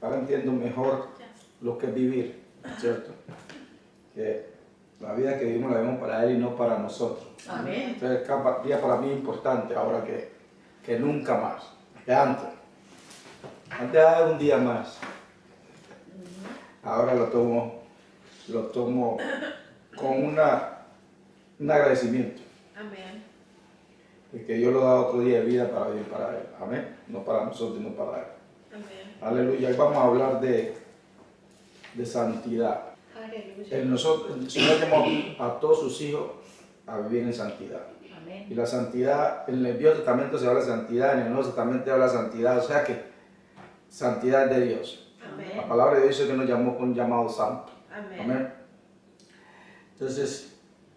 ahora entiendo mejor lo que es vivir, ¿cierto? Que la vida que vivimos la vivimos para Él y no para nosotros. Amén. Entonces, cada día para mí es importante ahora que, que nunca más, que antes. Antes era un día más. Ahora lo tomo, lo tomo con una, un agradecimiento. Amén. De que Dios lo da otro día de vida para vivir para Él. Amén. No para nosotros, no para Él. Amén. Aleluya. Hoy vamos a hablar de, de santidad. Aleluya. El, nosotros, el Señor llamó a todos sus hijos a vivir en santidad. Y la santidad, en el Viejo Testamento se habla de santidad, en el Nuevo Testamento se habla de santidad, o sea que santidad de Dios. La Amén. palabra de Dios dice que nos llamó con un llamado santo. Amén. Amén. Entonces,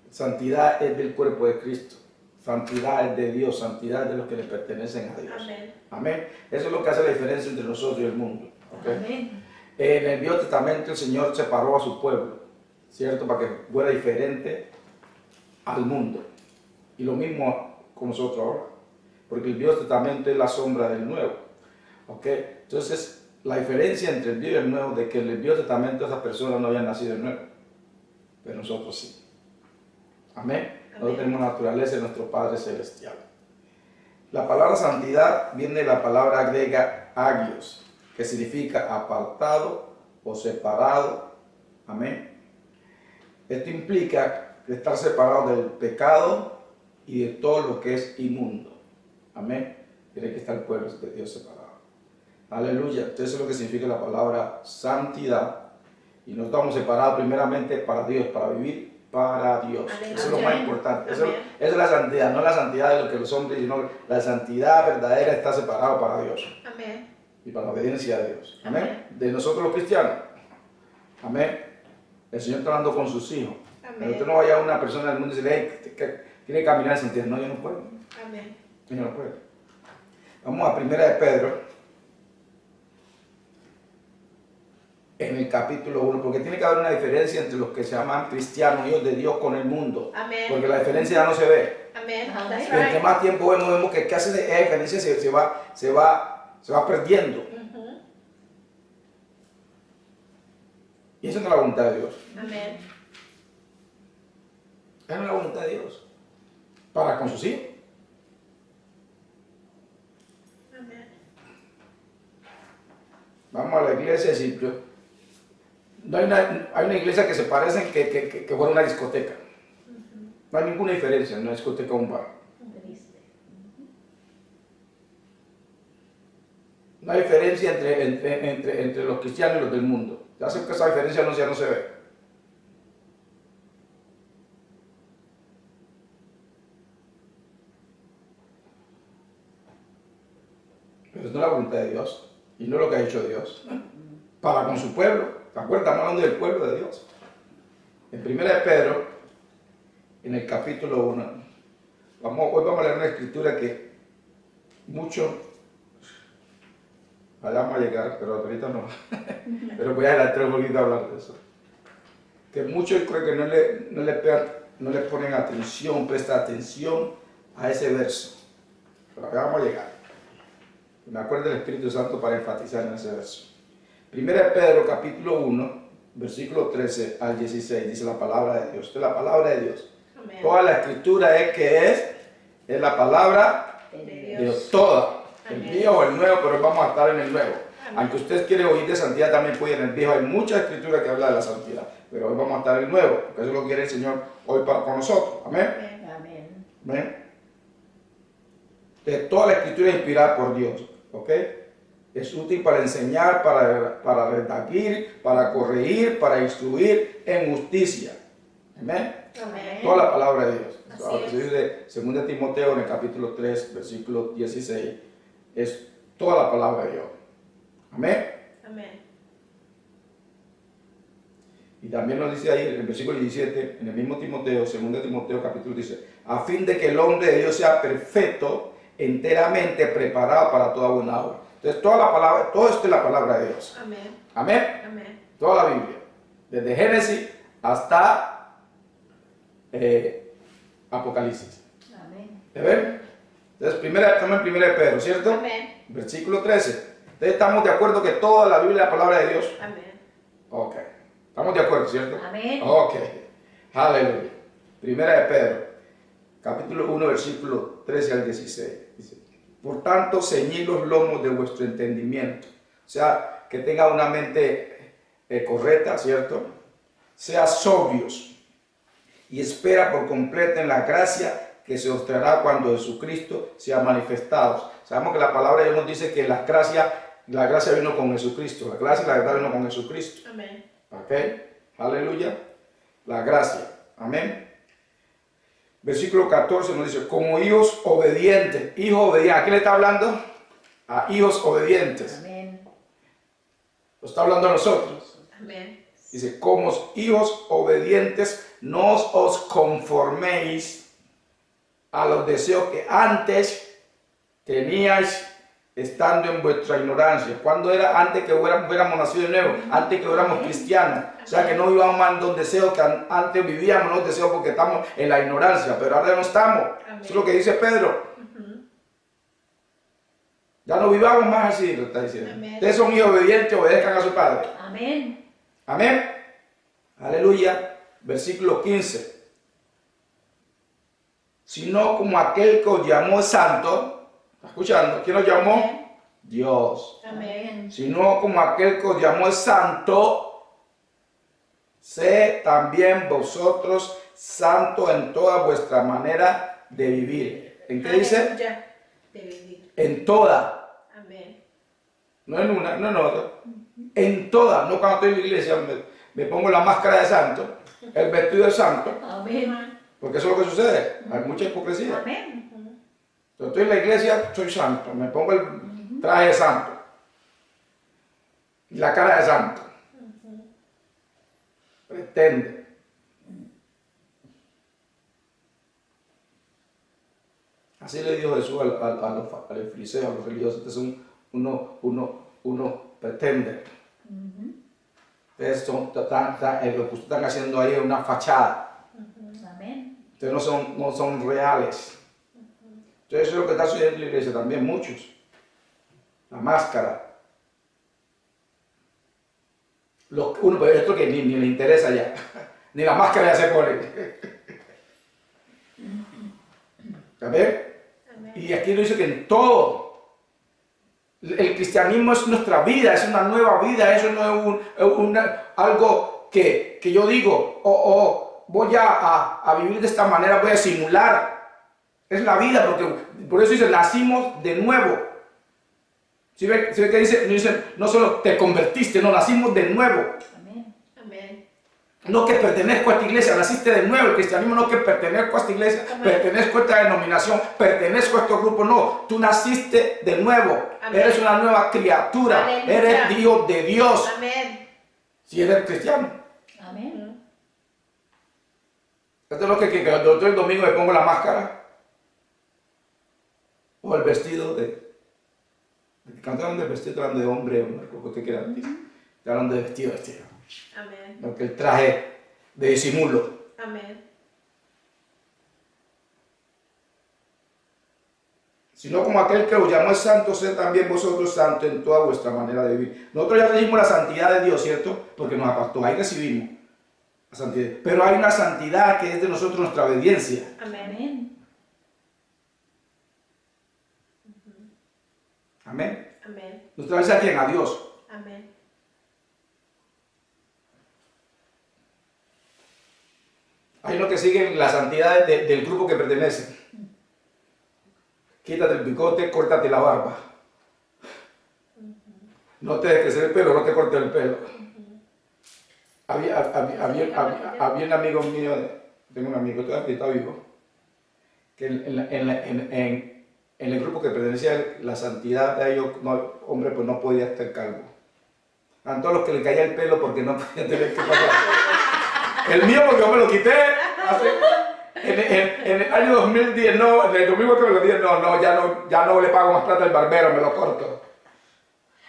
santidad es del cuerpo de Cristo. Santidad es de Dios, santidad es de los que le pertenecen a Dios. Amén. Amén. Eso es lo que hace la diferencia entre nosotros y el mundo. Amén. En el Viejo Testamento el Señor separó a su pueblo, ¿cierto? Para que fuera diferente al mundo. Y lo mismo con nosotros ahora. Porque el Viejo Testamento es la sombra del Nuevo. ¿Ok? Entonces, la diferencia entre el Viejo y el Nuevo de que en el Viejo Testamento esas personas no habían nacido de nuevo. Pero nosotros sí. Amén. Nosotros tenemos naturaleza de nuestro Padre Celestial. La palabra santidad viene de la palabra griega agios, que significa apartado o separado. Amén. Esto implica estar separado del pecado y de todo lo que es inmundo. Amén. Tiene que estar el pueblo de Dios separado. Aleluya. Entonces es lo que significa la palabra santidad. Y nos estamos separados primeramente para Dios, para vivir para Dios. Eso es lo más importante. Eso, es la santidad, no la santidad de lo que los hombres, sino la santidad verdadera está separado para Dios Amén. y para la obediencia a Dios. Amén. Amén. De nosotros los cristianos. Amén. El Señor está hablando con sus hijos. Pero usted no vaya a una persona del mundo y decirle, "Hey, que- que- tiene que caminar sin ti. No, yo no puedo. Amén. Yo no puedo. Vamos a primera de Pedro. En el capítulo 1, porque tiene que haber una diferencia entre los que se llaman cristianos, hijos de Dios, con el mundo. Amén. Porque la diferencia ya no se ve. Amén. Amén. Y entre más tiempo vemos, vemos que casi de esa diferencia se, se va, se, va, se va perdiendo. Y esa no es la voluntad de Dios. Amén. Esa no es la voluntad de Dios. Para con sus hijos. Amén. Vamos a la iglesia y yo, no hay una, hay una iglesia que se parecen que, que, que, que fuera una discoteca. No hay ninguna diferencia en una discoteca o un bar. No hay diferencia entre, entre, entre, entre los cristianos y los del mundo. Ya sé que esa diferencia no, ya no se ve. Pero es no la voluntad de Dios y no lo que ha hecho Dios. Para con su pueblo. ¿Te acuerdas? Estamos hablando del pueblo de Dios. En primera de Pedro, en el capítulo 1, vamos, hoy vamos a leer una escritura que muchos Allá vamos a llegar, pero ahorita no. pero voy a adelantar un poquito a hablar de eso. Que muchos creo que no le, no le, ponen atención, presta atención a ese verso. Pero allá vamos a llegar. Me acuerdo del Espíritu Santo para enfatizar en ese verso. Primera de Pedro, capítulo 1, versículo 13 al 16, dice la palabra de Dios. Esta es la palabra de Dios. Amén. Toda la escritura es que es, es la palabra De Dios. Dios, toda. El viejo o el nuevo, pero vamos a estar en el nuevo. Amén. Aunque usted quiere oír de santidad, también puede ir en el viejo. Hay mucha escritura que habla de la santidad, pero hoy vamos a estar en el nuevo, porque eso es lo que quiere el Señor hoy para con nosotros. Amén. Amén. Amén. Toda la escritura es inspirada por Dios, ¿ok? Es útil para enseñar, para, para redagir, para corregir, para instruir en justicia. Amén. Amén. Toda la palabra de Dios. Así de 2 Timoteo en el capítulo 3, versículo 16, es toda la palabra de Dios. Amén. Amén. Y también nos dice ahí en el versículo 17, en el mismo Timoteo, 2 Timoteo capítulo dice, a fin de que el hombre de Dios sea perfecto, enteramente preparado para toda buena obra. Entonces toda la palabra, todo esto es la palabra de Dios. Amén. Amén. Amén. Toda la Biblia, desde Génesis hasta eh, Apocalipsis. Amén. ¿De ver? Entonces, primera, estamos en primera de Pedro, ¿cierto? Amén. Versículo 13. Entonces estamos de acuerdo que toda la Biblia es la palabra de Dios. Amén. Ok. Estamos de acuerdo, ¿cierto? Amén. Ok. Aleluya. Primera de Pedro, capítulo 1, versículo 13 al 16. Por tanto, ceñid los lomos de vuestro entendimiento. O sea, que tenga una mente eh, correcta, ¿cierto? Sea sobrios y espera por completo en la gracia que se os traerá cuando Jesucristo sea manifestado. Sabemos que la palabra de Dios nos dice que la gracia, la gracia vino con Jesucristo, la gracia y la verdad vino con Jesucristo. Amén. ¿Ok? Aleluya. La gracia. Amén. Versículo 14 nos dice, como hijos obedientes. Hijos obedientes. ¿A quién le está hablando? A hijos obedientes. Amén. Lo está hablando a nosotros. Amén. Dice, como hijos obedientes, no os conforméis a los deseos que antes teníais estando en vuestra ignorancia. Cuando era antes que hubiéramos, hubiéramos nacido de nuevo, antes que fuéramos cristianos. O sea, que no íbamos más en los deseos que an- antes vivíamos, los deseos porque estamos en la ignorancia, pero ahora no estamos. Eso es lo que dice Pedro. Ya no vivamos más así, lo está diciendo. Amén. Ustedes son hijos obedientes, obedezcan a su padre. Amén. Amén. Aleluya. Versículo 15. Sino como aquel que os llamó santo. ¿Está escuchando? ¿Quién os llamó? Dios. Amén. Sino como aquel que os llamó es santo. Sé también vosotros santo en toda vuestra manera de vivir. ¿En qué dice? Aleluya. De vivir. En toda. Amén. No en una, no en otra. En toda. No cuando estoy en la iglesia me, me pongo la máscara de santo, el vestido de santo. Amén. Porque eso es lo que sucede. Hay mucha hipocresía. Amén. Yo estoy en la iglesia, soy santo. Me pongo el traje de santo. Y la cara de santo. Pretende. Así le dijo Jesús al- al- a, los, a los fariseos, a los religiosos. Entonces un- uno, uno, uno pretende. Ustedes son, tan- tan- eh, lo que ustedes están haciendo ahí es una fachada. Amén. Ustedes no son, no son reales. Entonces eso es lo que está sucediendo en la iglesia también, muchos. La máscara. Uno, pero esto que ni, ni le interesa ya. Ni la máscara ya se pone. ¿Amén? Y aquí lo dice que en todo. El cristianismo es nuestra vida, es una nueva vida, eso no es, un- algo que, que yo digo, oh, oh, voy a, a- a vivir de esta manera, voy a simular. Es la vida, porque por eso dice, nacimos de nuevo. ¿Sí ve, sí ve que dice, dice, no solo te convertiste, no, nacimos de nuevo. Amén. Amén. No que pertenezco a esta iglesia, naciste de nuevo. El cristianismo no que pertenezco a esta iglesia, Amén. pertenezco a esta denominación, pertenezco a este grupo. No, tú naciste de nuevo. Amén. Eres una nueva criatura. Aleluya. Eres Dios de Dios. Amén. Si eres cristiano. Amén. Esto es lo que, que, el domingo me pongo la máscara o el vestido de. Cuando hablan de vestido, hablan de hombre, o lo que usted quiera decir. Estoy hablando de vestido, vestido. Amén. No que el traje de disimulo. Amén. sino como aquel que os llamó es santo, sed también vosotros santos en toda vuestra manera de vivir. Nosotros ya recibimos la santidad de Dios, ¿cierto? Porque nos apartó, ahí recibimos la santidad. Pero hay una santidad que es de nosotros nuestra obediencia. Amén. Amén. Amén. Nuestra obediencia a quién? A Dios. Amén. Hay unos que siguen la santidad de- del grupo que pertenecen. Quítate el bigote, córtate la barba. No te dejes el pelo, no te cortes el pelo. Había, había, había- había- había un amigo mío, tengo un amigo, todavía está vivo, que en, en en- en- el grupo que pertenecía a la santidad de ellos, no, hombre, pues no podía estar calvo. A todos los que le caía el pelo porque no podían tener que pasar. El mío porque yo me lo quité en, el año 2010, no, en el 2008 me lo dije, no, no, ya no, ya no le pago más plata al barbero, me lo corto.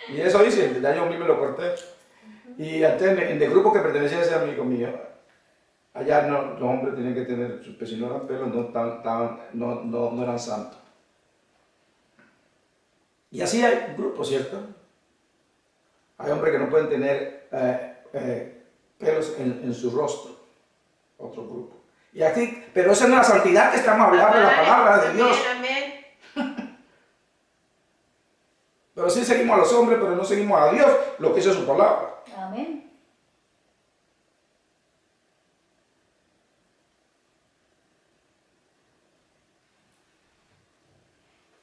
Y eso hice, el año 2000 me lo corté. Y antes, en, el grupo que pertenecía a ese amigo mío, allá los hombres tenían que tener, pues si no eran pelos, no, estaban- no, no, no eran santos. Y así hay grupos, ¿cierto? Hay hombres que no pueden tener eh, eh, pelos en, en su rostro. Otro grupo. Y así, pero esa no es la santidad que estamos hablando, la palabra de Dios. Amén. Pero sí seguimos a los hombres, pero no seguimos a Dios, lo que dice su palabra. Amén.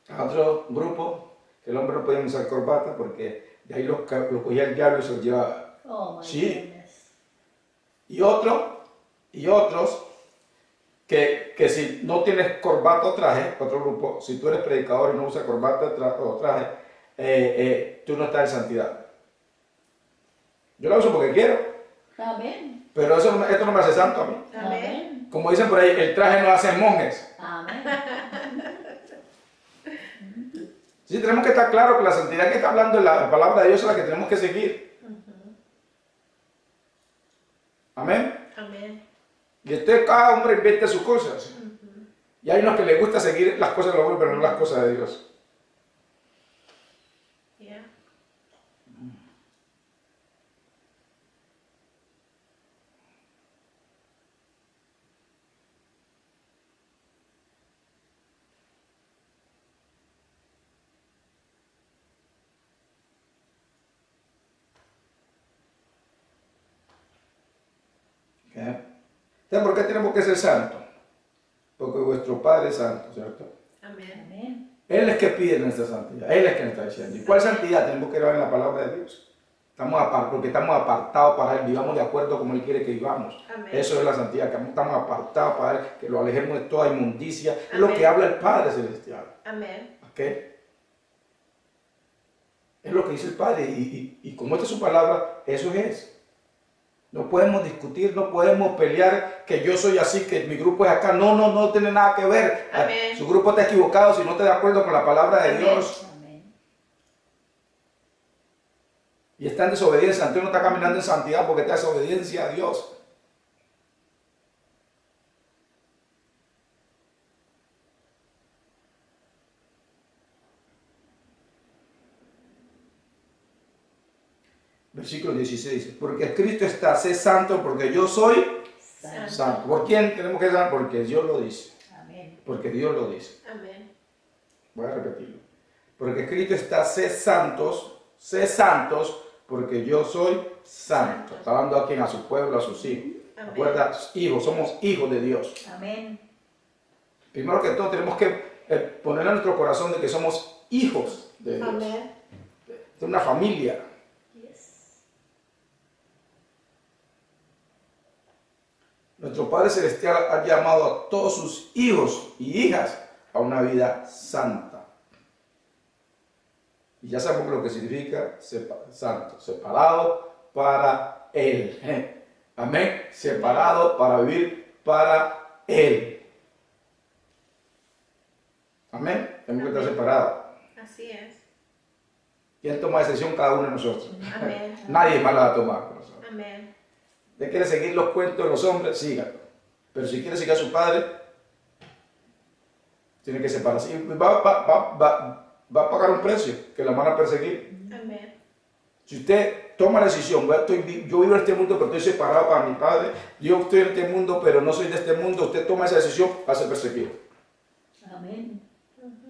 A otro grupo, que el hombre no podía usar corbata porque de ahí lo, ca- lo cogía el diablo y se lo llevaba. Oh, Sí. goodness. Y otro, y otros, que, que si no tienes corbata o traje, otro grupo, si tú eres predicador y no usas corbata o tra- o traje, eh, eh, tú no estás en santidad. Yo lo uso porque quiero, Amén. pero eso, no me- esto no me hace santo a mí. Amén. Como dicen por ahí, el traje no hace monjes. Amén. Sí, tenemos que estar claros que la santidad que está hablando la palabra de Dios es la que tenemos que seguir. Amén. Amén. Y usted, cada hombre inventa sus cosas. Y hay unos que les gusta seguir las cosas de los hombres, pero no las cosas de Dios. Yeah. ¿Ok? Entonces, ¿por qué santos? Porque vuestro Padre es santo, ¿cierto? Amén. Amén. Él es que pide nuestra santidad. Él es que nos está diciendo. ¿Y cuál santidad? Tenemos que ver en la palabra de Dios. Estamos apar- porque estamos apartados para Él, vivamos de acuerdo como Él quiere que vivamos. Amén. Eso es la santidad, que estamos apartados para Él, que lo alejemos de toda inmundicia. Es lo Amén. que habla el Padre Celestial. Amén. ¿ok? Es lo que dice el Padre. Y, y- y como esta es su palabra, eso es. No podemos discutir, no podemos pelear que yo soy así, que mi grupo es acá. No, no, no tiene nada que ver. Amén. Su grupo está equivocado si no está de acuerdo con la palabra de Amén. Dios. Amén. Y está en desobediencia. Antonio no está caminando en santidad porque está en desobediencia a Dios. Versículo 16 dice, porque Cristo está, sé santo porque yo soy Santo. santo. ¿Por quién tenemos que ser? Porque Dios lo dice. Amén. Porque Dios lo dice. Amén. Voy a repetirlo. Porque Cristo está, sé santos, sé santos, porque yo soy santo. Está hablando a quien, a su pueblo, a sus hijos. Amén. Recuerda, hijos, somos hijos de Dios. Amén. Primero que todo tenemos que eh, poner en nuestro corazón de que somos hijos de Dios. Amén. De una familia. Yes. Nuestro Padre Celestial ha llamado a todos sus hijos y hijas a una vida santa. Y ya sabemos lo que significa santo, separado para Él. Amén. Separado para vivir para Él. Amén. Tenemos que estar separados. Así es. ¿Quién toma decisión? Cada uno de nosotros. Amén. Nadie más la va a tomar. Amén. ¿Usted quiere seguir los cuentos de los hombres? Sígalo. Pero si quiere seguir a su padre, tiene que separarse. Y va, va- va- va- va a pagar un precio, que la van a perseguir. Amén. Si usted toma la decisión, "Bueno, estoy yo vivo en este mundo, pero estoy separado para mi padre, yo estoy en este mundo, pero no soy de este mundo, usted toma esa decisión, va a ser perseguido. Amén.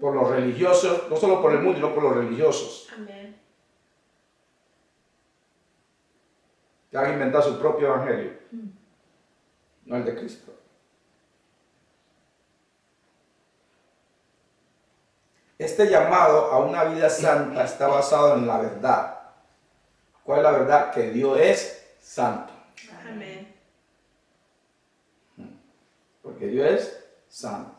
Por los religiosos, no solo por el mundo, sino por los religiosos, Amén. Que han inventado su propio evangelio, no el de Cristo. Este llamado a una vida santa está basado en la verdad. ¿Cuál es la verdad? Que Dios es santo. Amén. Porque Dios es santo.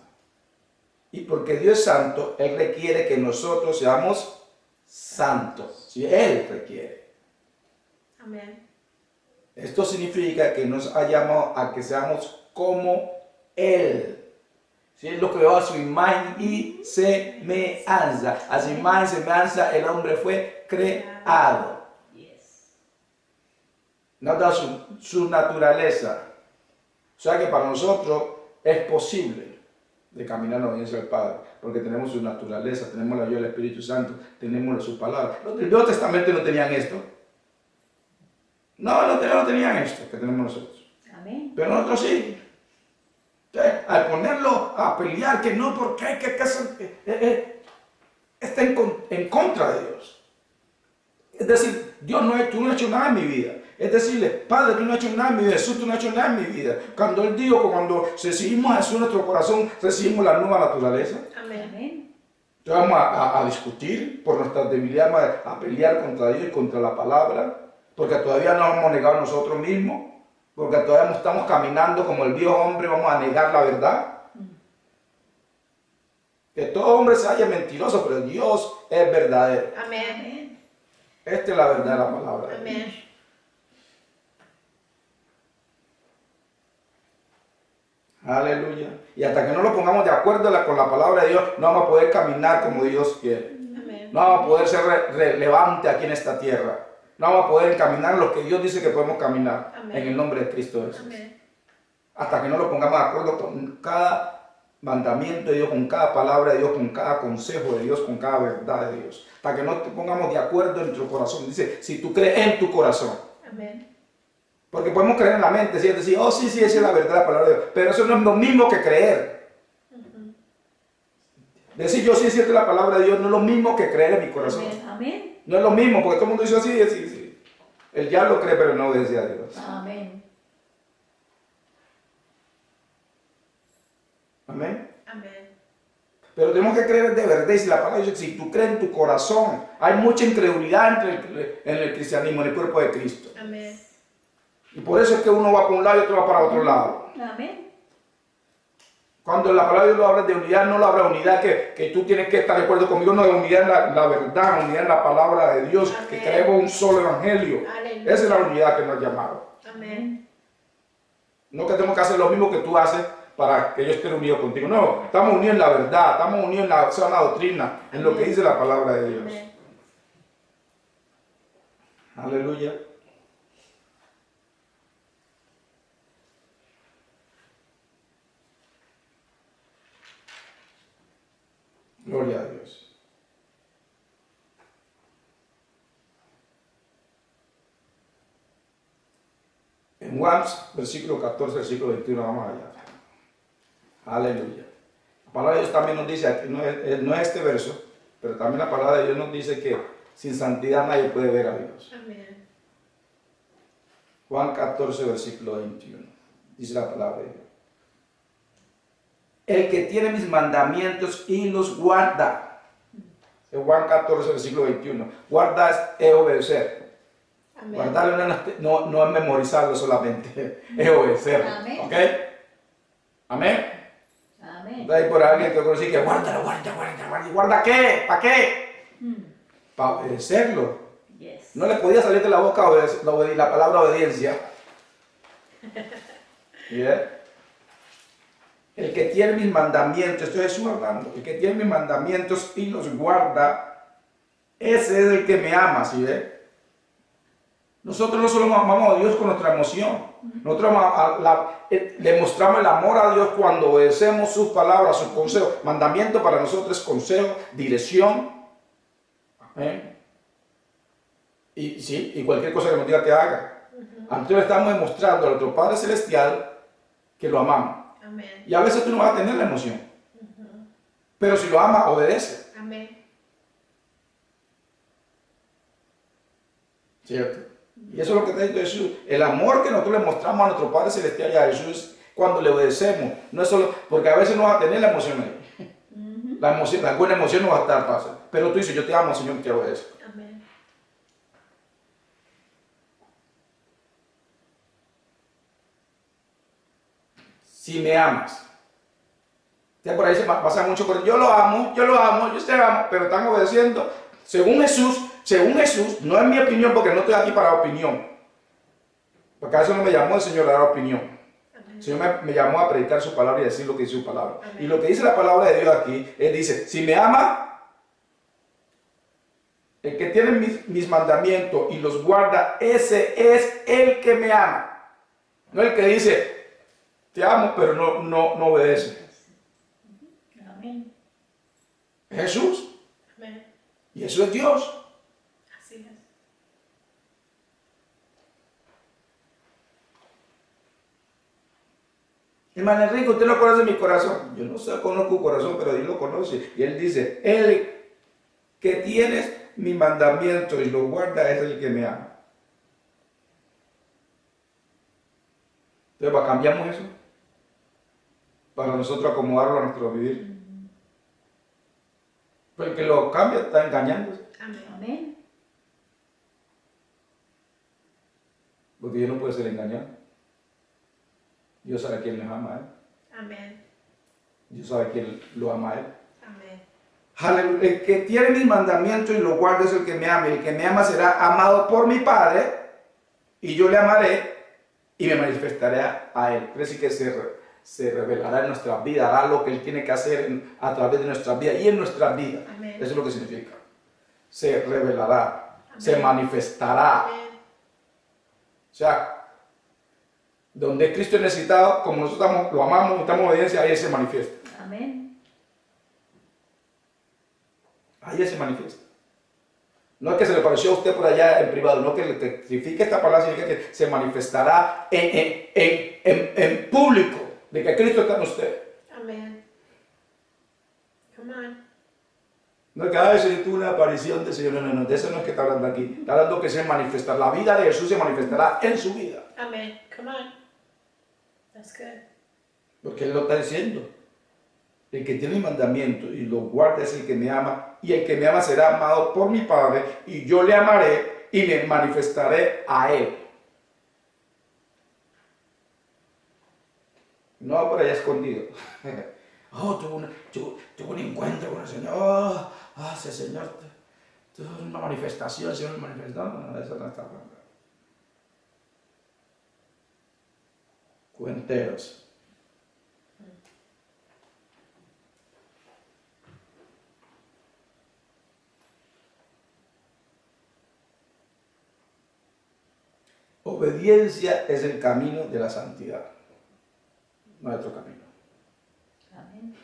Y porque Dios es santo, Él requiere que nosotros seamos santos. Si Él requiere. Amén. Esto significa que nos ha llamado a que seamos como Él. Él lo creó a su imagen y semejanza. A su imagen y semejanza el hombre fue creado. Nos da su, su naturaleza. O sea que para nosotros es posible de caminar en obediencia al Padre, porque tenemos su naturaleza, tenemos la ayuda del Espíritu Santo, tenemos su palabra. Los del Nuevo Testamento no tenían esto. No, no, no tenían esto que tenemos nosotros. Amén. Pero nosotros sí. Entonces, Al ponerlo a pelear, que no, porque hay que, que hacer- eh, eh, está en, con- en contra de Dios. Es decir, Dios no, ha- tú no has hecho nada en mi vida. Es decirle, Padre, tú no has hecho nada en mi vida, Jesús, tú no has hecho nada en mi vida. Cuando Él dijo que cuando recibimos a Jesús en nuestro corazón, recibimos la nueva naturaleza. Amén. Entonces vamos a, a- a discutir por nuestras debilidades, vamos a, a pelear contra Dios y contra la palabra, porque todavía no hemos negado a nosotros mismos, porque todavía no estamos caminando como el viejo hombre, vamos a negar la verdad. Que todo hombre se haya mentiroso, pero Dios es verdadero. Amén. Esta es la verdad de la palabra. Amén. Aleluya. Y hasta que no lo pongamos de acuerdo con la palabra de Dios, no vamos a poder caminar como Dios quiere. Amén. No vamos a poder ser re- relevante aquí en esta tierra. No vamos a poder caminar lo que Dios dice que podemos caminar Amén. en el nombre de Cristo Jesús. Amén. Hasta que no lo pongamos de acuerdo con cada mandamiento de Dios, con cada palabra de Dios, con cada consejo de Dios, con cada verdad de Dios. Hasta que no te pongamos de acuerdo en nuestro corazón. Dice, si tú crees en tu corazón. Amén. Porque podemos creer en la mente. Es decir, oh sí, sí, esa es la verdad, la palabra de Dios. Pero eso no es lo mismo que creer. Decir yo sí, es la palabra de Dios, no es lo mismo que creer en mi corazón. Amén. Amén. No es lo mismo, porque todo el mundo dice así, sí, sí. El diablo cree, pero no obedece a Dios. Amén. Amén. Amén. Pero tenemos que creer de verdad. Y si la palabra dice, si tú crees en tu corazón, hay mucha incredulidad entre el- en el cristianismo, en el cuerpo de Cristo. Amén. Y por eso es que uno va para un lado y otro va para otro lado. Amén. Cuando la palabra de Dios lo habla de unidad, no lo habla de unidad que, que tú tienes que estar de acuerdo conmigo, no de unidad en la, la verdad, unidad en la palabra de Dios, que creemos un solo evangelio. Aleluya. Esa es la unidad que nos ha llamado. Amén. No que tenemos que hacer lo mismo que tú haces para que yo esté unido contigo. No, estamos unidos en la verdad, estamos unidos en la sana doctrina, en lo que dice la palabra de Dios. Amén. Aleluya. Gloria a Dios. En Juan, versículo 14, versículo 21, vamos allá. Aleluya. La palabra de Dios también nos dice, no es, no es este verso, pero también la palabra de Dios nos dice que sin santidad nadie puede ver a Dios. Amén. Juan 14, versículo 21. Dice la palabra de Dios. El que tiene mis mandamientos y los guarda. En Juan 14, versículo 21. Guardar es obedecer. Amén. Guardarlo no, es- no, es memorizarlo solamente, es obedecer. Amén. ¿Ok? Amén. Amén. Hay por alguien que conocí que guárdalo, guarda, guarda, guarda. ¿Guarda qué? ¿Para qué? Mm. Para obedecerlo. Yes. No le podía salir de la boca la, la palabra obediencia. ¿Yeah? El que tiene mis mandamientos, esto es Jesús hablando, el que tiene mis mandamientos y los guarda, ese es el que me ama, ¿sí ve? Nosotros no solo amamos a Dios con nuestra emoción, nosotros a la- eh, le mostramos el amor a Dios cuando obedecemos sus palabras, sus consejos. Mandamiento para nosotros es consejo, dirección. Amén. Y sí, y cualquier cosa que nos diga que haga. Entonces le estamos demostrando a nuestro Padre Celestial que lo amamos. Amén. Y a veces tú no vas a tener la emoción. Pero si lo ama, obedece. Amén. ¿Cierto? Y eso es lo que está diciendo Jesús. El amor que nosotros le mostramos a nuestro Padre Celestial y a Jesús cuando le obedecemos. No es solo, porque a veces no vas a tener la emoción ahí. La, emoción, la buena emoción no va a estar fácil. Pero tú dices, yo te amo, Señor, te obedezco. Amén. Si me amas. Ya por ahí se pa- pasa mucho por yo lo amo, yo lo amo, yo te amo, pero están obedeciendo según Jesús, según Jesús, no es mi opinión porque no estoy aquí para opinión. Porque a eso no me llamó el Señor a dar opinión. El Señor me, me llamó a predicar su palabra y decir lo que dice su palabra. Amén. Y lo que dice la palabra de Dios aquí, Él dice, si me ama, el que tiene mis, mis mandamientos y los guarda, ese es el que me ama. No el que dice, te amo, pero no, no, no obedece. Amén. Jesús. Amén. Y eso es Dios. Así es. Hermano Enrique, usted no conoce mi corazón. Yo no sé, conozco tu corazón, pero Dios lo conoce. Y él dice, él que tienes mi mandamiento y lo guarda es el que me ama. Entonces, ¿cambiamos eso? Para nosotros acomodarlo a nuestro vivir. Porque el que lo cambia está engañándose. Amén. Porque Dios no puede ser engañado. Dios sabe quién les ama a él. Amén. Dios sabe quién lo ama a él. Amén. El que tiene mis mandamientos y los guarda es el que me ama. Y el que me ama será amado por mi Padre. Y yo le amaré y me manifestaré a él. Quiere decir que se, se revelará en nuestras vidas. Hará lo que él tiene que hacer en- a través de nuestras vidas y en nuestras vidas. Amén. Eso es lo que significa. Se revelará. Se manifestará. Amén. O sea, donde Cristo es necesitado, como nosotros estamos- lo amamos, estamos en obediencia, ahí se manifiesta. Amén. Ahí se manifiesta. No es que se le pareció a usted por allá en privado, no que le testifique esta palabra, significa que se manifestará en- en- en- en público de que Cristo está en usted. Amén. Come on. No es que a veces tuvo una aparición del Señor, no, no, no, de eso no es que está hablando aquí. Está hablando que se manifestará, la vida de Jesús se manifestará en su vida. Amén. Come on. That's good. Porque Él lo está diciendo. El que tiene mi mandamiento y lo guarda es el que me ama, y el que me ama será amado por mi Padre, y yo le amaré y me manifestaré a Él. No por allá escondido. Oh, tuve, un encuentro con el Señor. Oh, ah, ese Señor. tu- Tuve una manifestación, el Señor me no, eso no está hablando. Cuenteros. Obediencia es el camino de la santidad. Otro camino. Amén.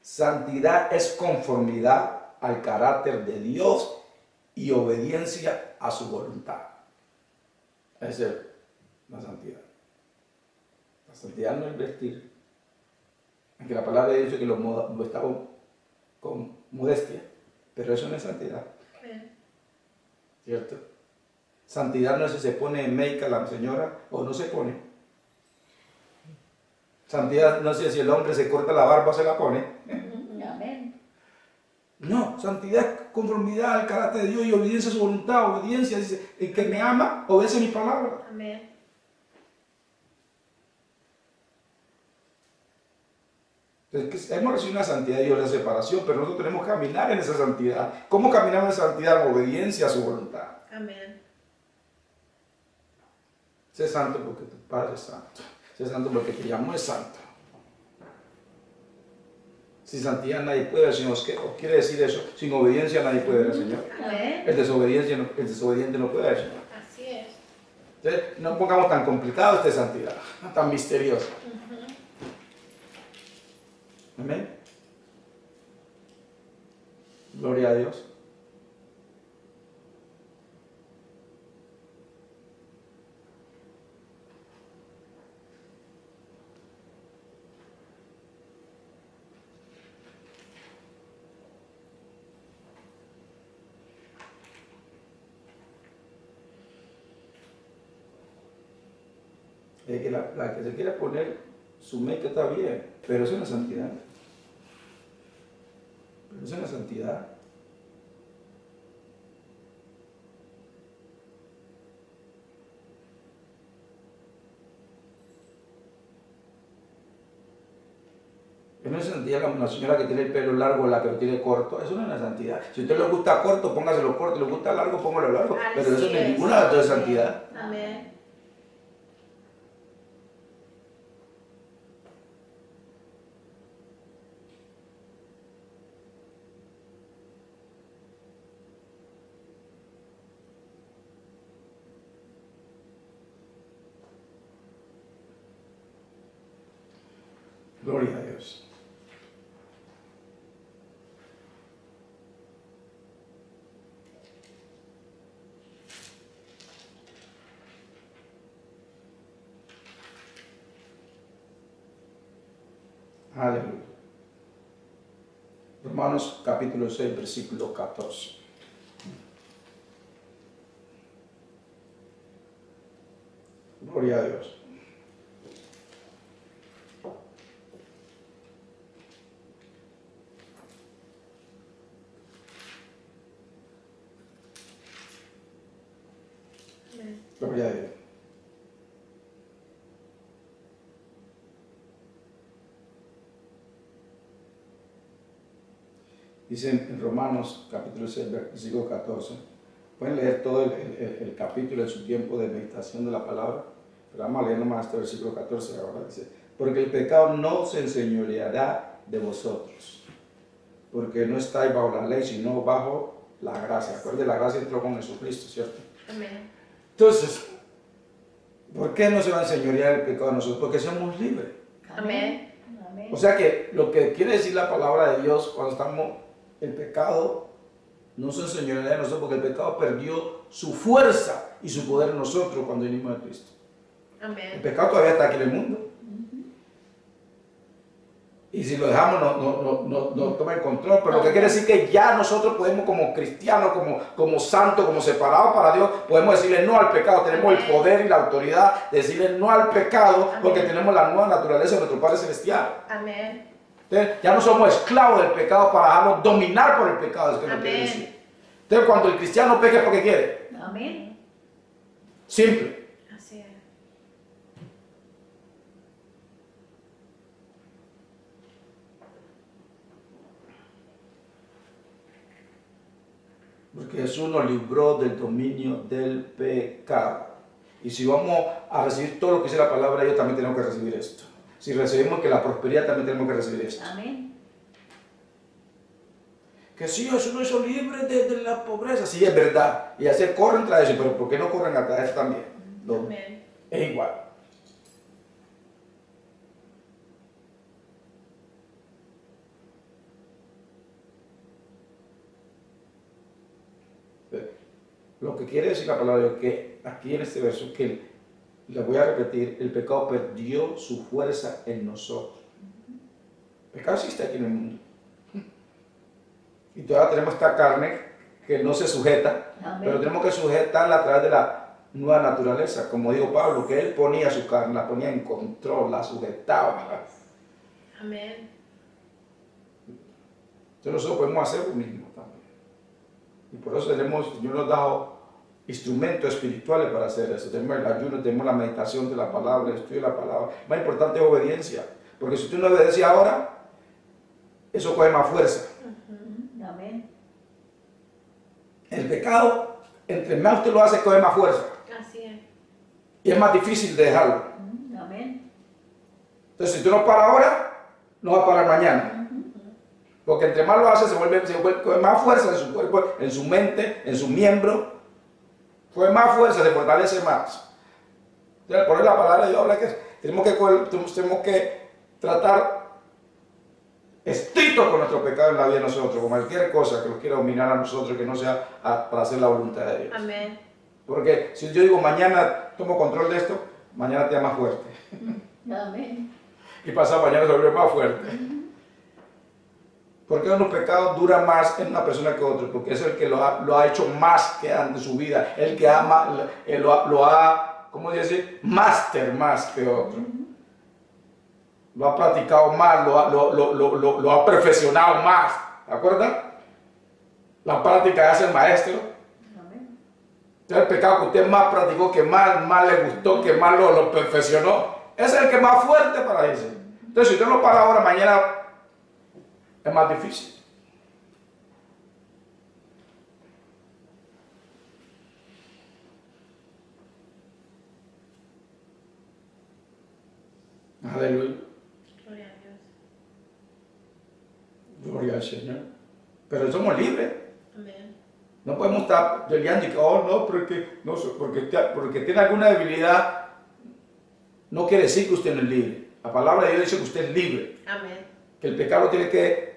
Santidad es conformidad al carácter de Dios y obediencia a su voluntad. Esa es la santidad. La santidad no es vestir. Aunque la palabra de Dios dice que lo, lo está con, con modestia, pero eso no es santidad. ¿Cierto? Santidad no es si se pone make la señora o no se pone. Santidad no es si el hombre se corta la barba o se la pone. Amén. No, santidad es conformidad al carácter de Dios y obediencia a su voluntad. Obediencia dice, el que me ama, obedece mi palabra. Amén. Entonces, hemos recibido una santidad de Dios, la separación, pero nosotros tenemos que caminar en esa santidad. ¿Cómo caminamos en santidad? En obediencia a su voluntad. Amén. Sé santo porque tu Padre es santo. Sé santo porque te llamó es santo. Sin santidad nadie puede ver Señor. ¿Qué o quiere decir eso? Sin obediencia nadie puede ver al Señor. El, desobediencia no- el desobediente no puede ver al Señor. Así es. Entonces, no pongamos tan complicado esta santidad, tan misteriosa. Amén. Gloria a Dios. Es que la, que se quiera poner su make está bien, pero es santidad. Pero es santidad. Eso no es santidad como una señora que tiene el pelo largo, la que lo tiene corto. Eso no es una santidad. Si a usted le gusta corto, póngaselo corto. Si le gusta largo, póngalo largo. Pero eso no es ninguna de las santidad. Amén. Gloria a Dios. Aleluya. Romanos capítulo 6, versículo 14. Gloria a Dios. Gloria a Dios. Dice en Romanos capítulo 6, versículo 14. Pueden leer todo el, el- el capítulo en su tiempo de meditación de la palabra. Pero vamos a leer nomás este versículo 14 ahora. Dice, porque el pecado no se enseñoreará de vosotros. Porque no estáis bajo la ley, sino bajo la gracia. Acuérdense, la gracia entró con Jesucristo, ¿cierto? Amen. Entonces, ¿por qué no se va a enseñorear el pecado a nosotros? Porque somos libres. Amén. Amén. O sea que lo que quiere decir la palabra de Dios cuando estamos, el pecado no se enseñorea de nosotros porque el pecado perdió su fuerza y su poder en nosotros cuando vinimos a Cristo. El Amen. pecado todavía está aquí en el mundo. Y si lo dejamos, no, no, no, no, no toma el control. Pero lo que quiere decir que ya nosotros podemos, como cristianos, como, como santos, como separados para Dios, podemos decirle no al pecado. Tenemos el Amén. poder y la autoridad de decirle no al pecado Amén. porque tenemos la nueva naturaleza de nuestro Padre Celestial. Amen. Entonces, ya no somos esclavos del pecado para dejarnos dominar por el pecado. Es que Amén. Entonces, cuando el cristiano peca es porque quiere. Amén. Simple. Así es. Porque Jesús nos libró del dominio del pecado. Y si vamos a recibir todo lo que dice la palabra Dios, también tenemos que recibir esto. Si recibimos que la prosperidad, también tenemos que recibir esto. Amén. Que sí, Jesús nos hizo libre de, de la pobreza. Sí, es verdad. Y así corren tras eso, pero ¿por qué no corren atrás eso también? No, Amen. es igual. Lo que quiere decir la palabra de Dios, que aquí en este verso, que le voy a repetir, el pecado perdió su fuerza en nosotros. El pecado existe aquí en el mundo. Y todavía tenemos esta carne que no se sujeta, Amén. pero tenemos que sujetarla a través de la nueva naturaleza. Como dijo Pablo, que él ponía su carne, la ponía en control, la sujetaba. Amen. Entonces nosotros podemos hacer lo mismo también. Y por eso tenemos, Señor nos ha dado instrumentos espirituales para hacer eso. Tenemos el ayuno, tenemos la meditación de la palabra, el estudio de la palabra. Más importante es obediencia. Porque si tú no obedeces ahora, eso coge más fuerza. Amén. El pecado, entre más usted lo hace, coge más fuerza. Así es. Y es más difícil de dejarlo. Amén. Entonces, si tú no paras ahora, no va a parar mañana. Porque entre más lo hace, se vuelve, se vuelve coge más fuerza en su cuerpo, en su mente, en su miembro. Coge más fuerza, se fortalece más. Entonces, por la palabra de Dios habla que tenemos que, tenemos, tenemos que tratar estricto con nuestro pecado en la vida de nosotros, con cualquier cosa que nos quiera dominar a nosotros, que no sea a- para hacer la voluntad de Dios. Amen. Porque si yo digo mañana tomo control de esto, mañana te da más fuerte. Amén. y pasado mañana se vuelve más fuerte. ¿Por qué unos pecados duran más en una persona que otro? Porque es el que lo ha, lo ha hecho más que en su vida, el que ama, el- lo, ha- lo ha, ¿cómo decir? Máster más que otro. Lo ha practicado más, lo ha, lo, lo- ha perfeccionado más. ¿De acuerdo? La práctica hace el maestro. Entonces, el pecado que usted más practicó, que más, más le gustó, que más lo, lo perfeccionó, es el que más fuerte para ese. Entonces, si usted no para ahora, mañana es más difícil. Aleluya. Gloria a Dios. Gloria al Señor. Pero somos libres. Amen. No podemos estar peleando y que, oh, no, porque, no, porque, tiene alguna debilidad, no quiere decir que usted no es libre. La palabra de Dios dice que usted es libre, Amen. que el pecado tiene que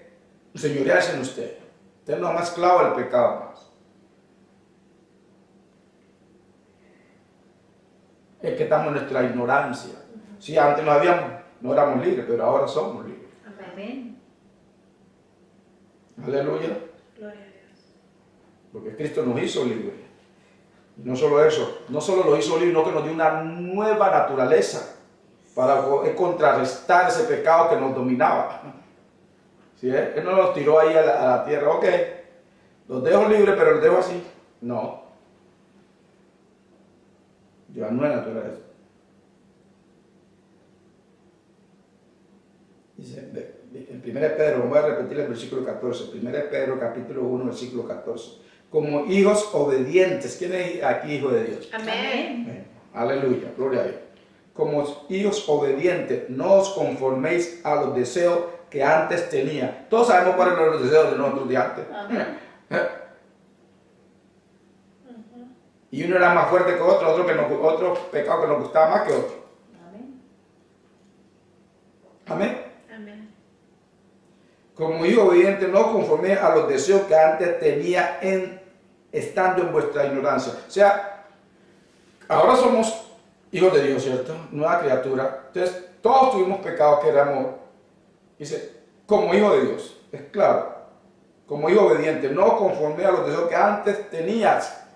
señorearse en usted. Usted no más esclavo del pecado más. Es que estamos en nuestra ignorancia. Si antes no habíamos, no éramos libres, pero ahora somos libres. Amén. Aleluya. Gloria a Dios. Porque Cristo nos hizo libres. No solo eso, no solo lo hizo libre, sino que nos dio una nueva naturaleza para contrarrestar ese pecado que nos dominaba. ¿Sí? Él no los tiró ahí a la, a la tierra, ok, los dejo libres, pero los dejo así. No. Yo una nueva naturaleza. Dice, en 1 Pedro, voy a repetir el versículo 14, 1 Pedro capítulo 1, versículo 14. Como hijos obedientes, ¿quién es aquí hijo de Dios? Amén. Amén. Aleluya, gloria a Dios. Como hijos obedientes, no os conforméis a los deseos que antes tenía. Todos sabemos cuáles eran los deseos de nosotros de antes. Y uno era más fuerte que otro, otro, que nos- otro pecado que nos gustaba más que otro. Amén. Amén. Amén. Como hijo obediente, no os conforméis a los deseos que antes tenía en, estando en vuestra ignorancia. O sea, ahora somos hijos de Dios, ¿cierto? Nueva criatura. Entonces, todos tuvimos pecados que éramos, dice, como hijo de Dios. Es claro. Como hijo obediente, no os conforméis a los deseos que antes tenías.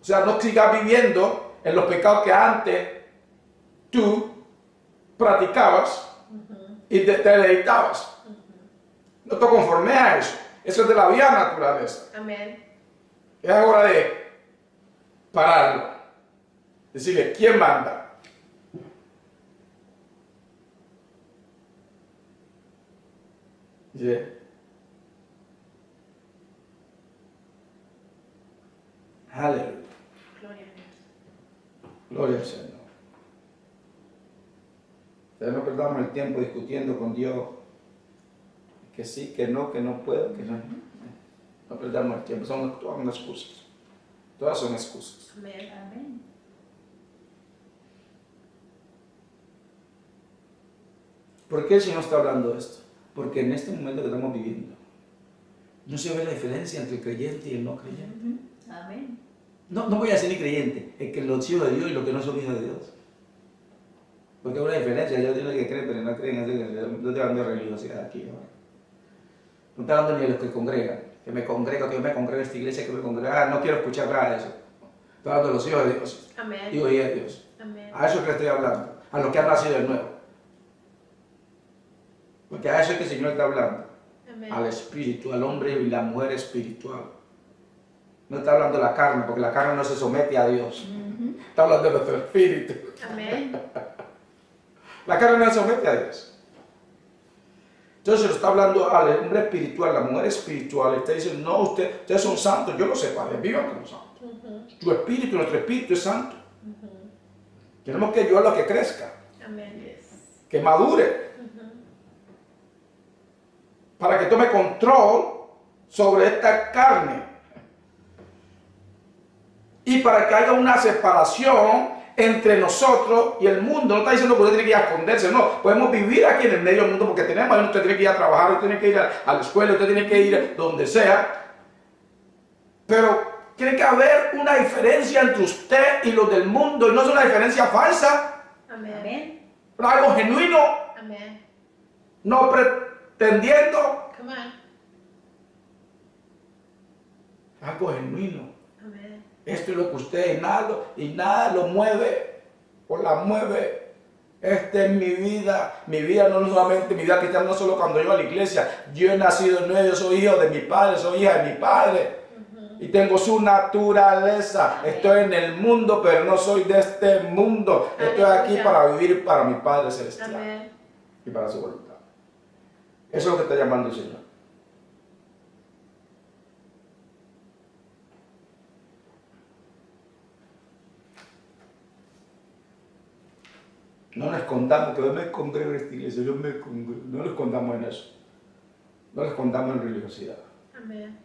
O sea, no sigas viviendo en los pecados que antes tú practicabas y te, te deleitabas. No te conformes a eso. Eso es de la vía naturaleza. Amén. Es hora de pararlo. Decirle, ¿quién manda? Dice, Aleluya. Gloria a Dios. Gloria al Señor. Entonces no perdamos el tiempo discutiendo con Dios. Que sí, que no, que no puedo, que no. No perdamos el tiempo. Son todas son excusas. Todas son excusas. Amén. Amén. ¿Por qué el Señor está hablando de esto? Porque en este momento que estamos viviendo, no se ve la diferencia entre el creyente y el no creyente. Amén. No, no voy a decir ni creyente, es que los hijos de Dios y los que no son hijos de Dios. Porque hay una diferencia, ellos tienen que creer, pero no creen, no estoy hablando de religiosidad aquí ahora. No estoy hablando ni de los que congregan, que me congrego, que yo me congrego en esta iglesia, que me congrega, ah, no quiero escuchar nada de eso. Estoy hablando de los hijos de Dios, Amén. hijos de Dios. Amén. A eso es que le estoy hablando, a los que han nacido de nuevo. Porque a eso es que el Señor está hablando, Amén. al espíritu, al hombre y la mujer espiritual. No está hablando de la carne, porque la carne no se somete a Dios. Está hablando de nuestro espíritu. Amén. La carne no se somete a Dios. Entonces está hablando al hombre espiritual, la mujer espiritual. Está diciendo, no, usted, ustedes son santos. Yo lo sé, Padre, vivan como santos. Tu espíritu, nuestro espíritu es santo. Ujú. Tenemos que ayudarlo a que crezca, Amén. que madure. Para que tome control sobre esta carne. Y para que haya una separación entre nosotros y el mundo. No está diciendo que usted tiene que ir a esconderse, no. Podemos vivir aquí en el medio del mundo porque tenemos, usted tiene que ir a trabajar, usted tiene que ir a, a la escuela, usted tiene que ir donde sea. Pero tiene que haber una diferencia entre usted y los del mundo y no es una diferencia falsa, Amén. Pero algo genuino, Amén. no pretendiendo, On. algo genuino. Amén. Esto es lo que usted y nada, y nada lo mueve o la mueve. Esta es mi vida. Mi vida no solamente mi vida cristiana, no solo cuando yo a la iglesia. Yo he nacido de nuevo, yo soy hijo de mi padre, soy hija de mi padre. Y tengo su naturaleza. Estoy en el mundo, pero no soy de este mundo. Estoy aquí para vivir para mi Padre Celestial y para su voluntad. Eso es lo que está llamando el Señor. No nos escondamos, que yo me congrego en esta iglesia, yo me congrego. No nos escondamos en eso. No nos escondamos en religiosidad. Amén.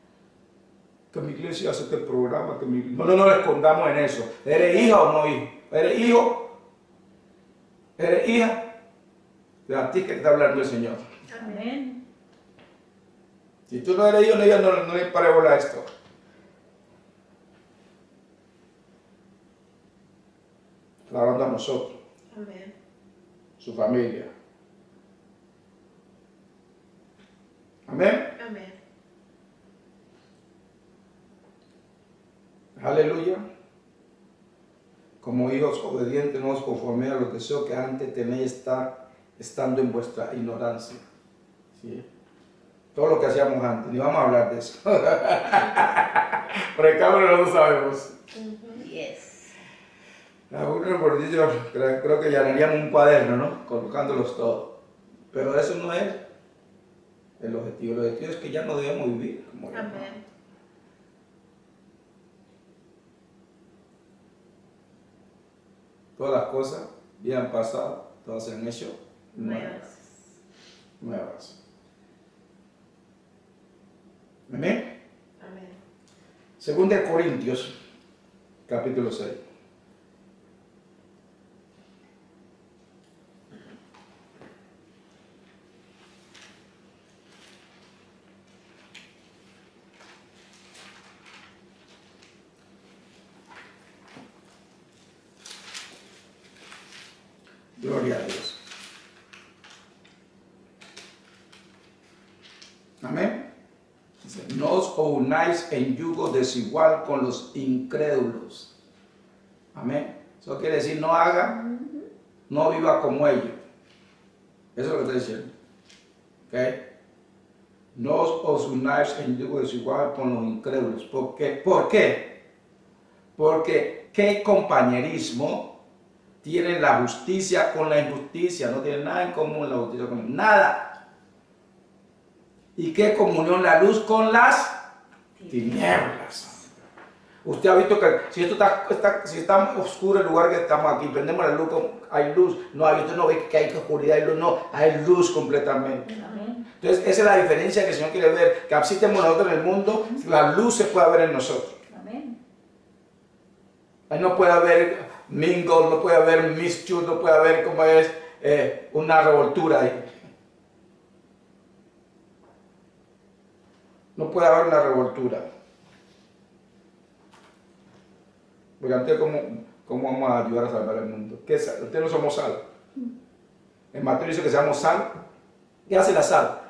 Que mi iglesia hace este programa, que mi... No, no, no nos escondamos en eso. ¿Eres hija o no hijo? ¿Eres hijo? ¿Eres hija? De a ti que está hablando el Señor. Amén. Si tú no eres hijo, no, no, no le pare bola a esto. Hablando a nosotros, Amén. su familia. Amén. Amén. Aleluya. Como hijos obedientes, no os conforméis a los deseos que antes tenéis estar, estando en vuestra ignorancia. ¿Sí? Todo lo que hacíamos antes, ni vamos a hablar de eso. Porque cada uno no lo sabemos. Yes. Algunos por dicho, creo, creo que llenaríamos un cuaderno, ¿no? Colocándolos todos. Pero eso no es el objetivo. El objetivo es que ya no debemos vivir como. Amén. Todas las cosas ya han pasado, todas se han hecho nuevas. Nuevas. nuevas. Amén. Amén. Según de Corintios, capítulo 6. Gloria a Dios. Amén. Dice, no os unáis en yugo desigual con los incrédulos. Amén. Eso quiere decir, no haga, no viva como ellos. Eso es lo que está diciendo. ¿Ok? No os unáis en yugo desigual con los incrédulos. ¿Por qué? ¿Por qué? Porque qué compañerismo tiene la justicia con la injusticia. No tiene nada en común la justicia con nada. ¿Y qué comunión la luz con las tinieblas? Usted ha visto que si esto está, está- si está oscuro el lugar que estamos aquí, prendemos la luz, hay luz. No hay, usted no ve que hay oscuridad y luz, no, hay luz completamente. Entonces, esa es la diferencia que el Señor quiere ver, que así estemos nosotros en el mundo, la luz se puede ver en nosotros. Ahí no puede haber mingle, no puede haber mischief, no puede haber como es eh, una revoltura ahí. No puede haber una revoltura. Porque antes, ¿cómo, cómo vamos a ayudar a salvar el mundo? ¿Qué sal? Ustedes no somos sal. El Mateo dice que seamos sal. ¿Qué hace la sal?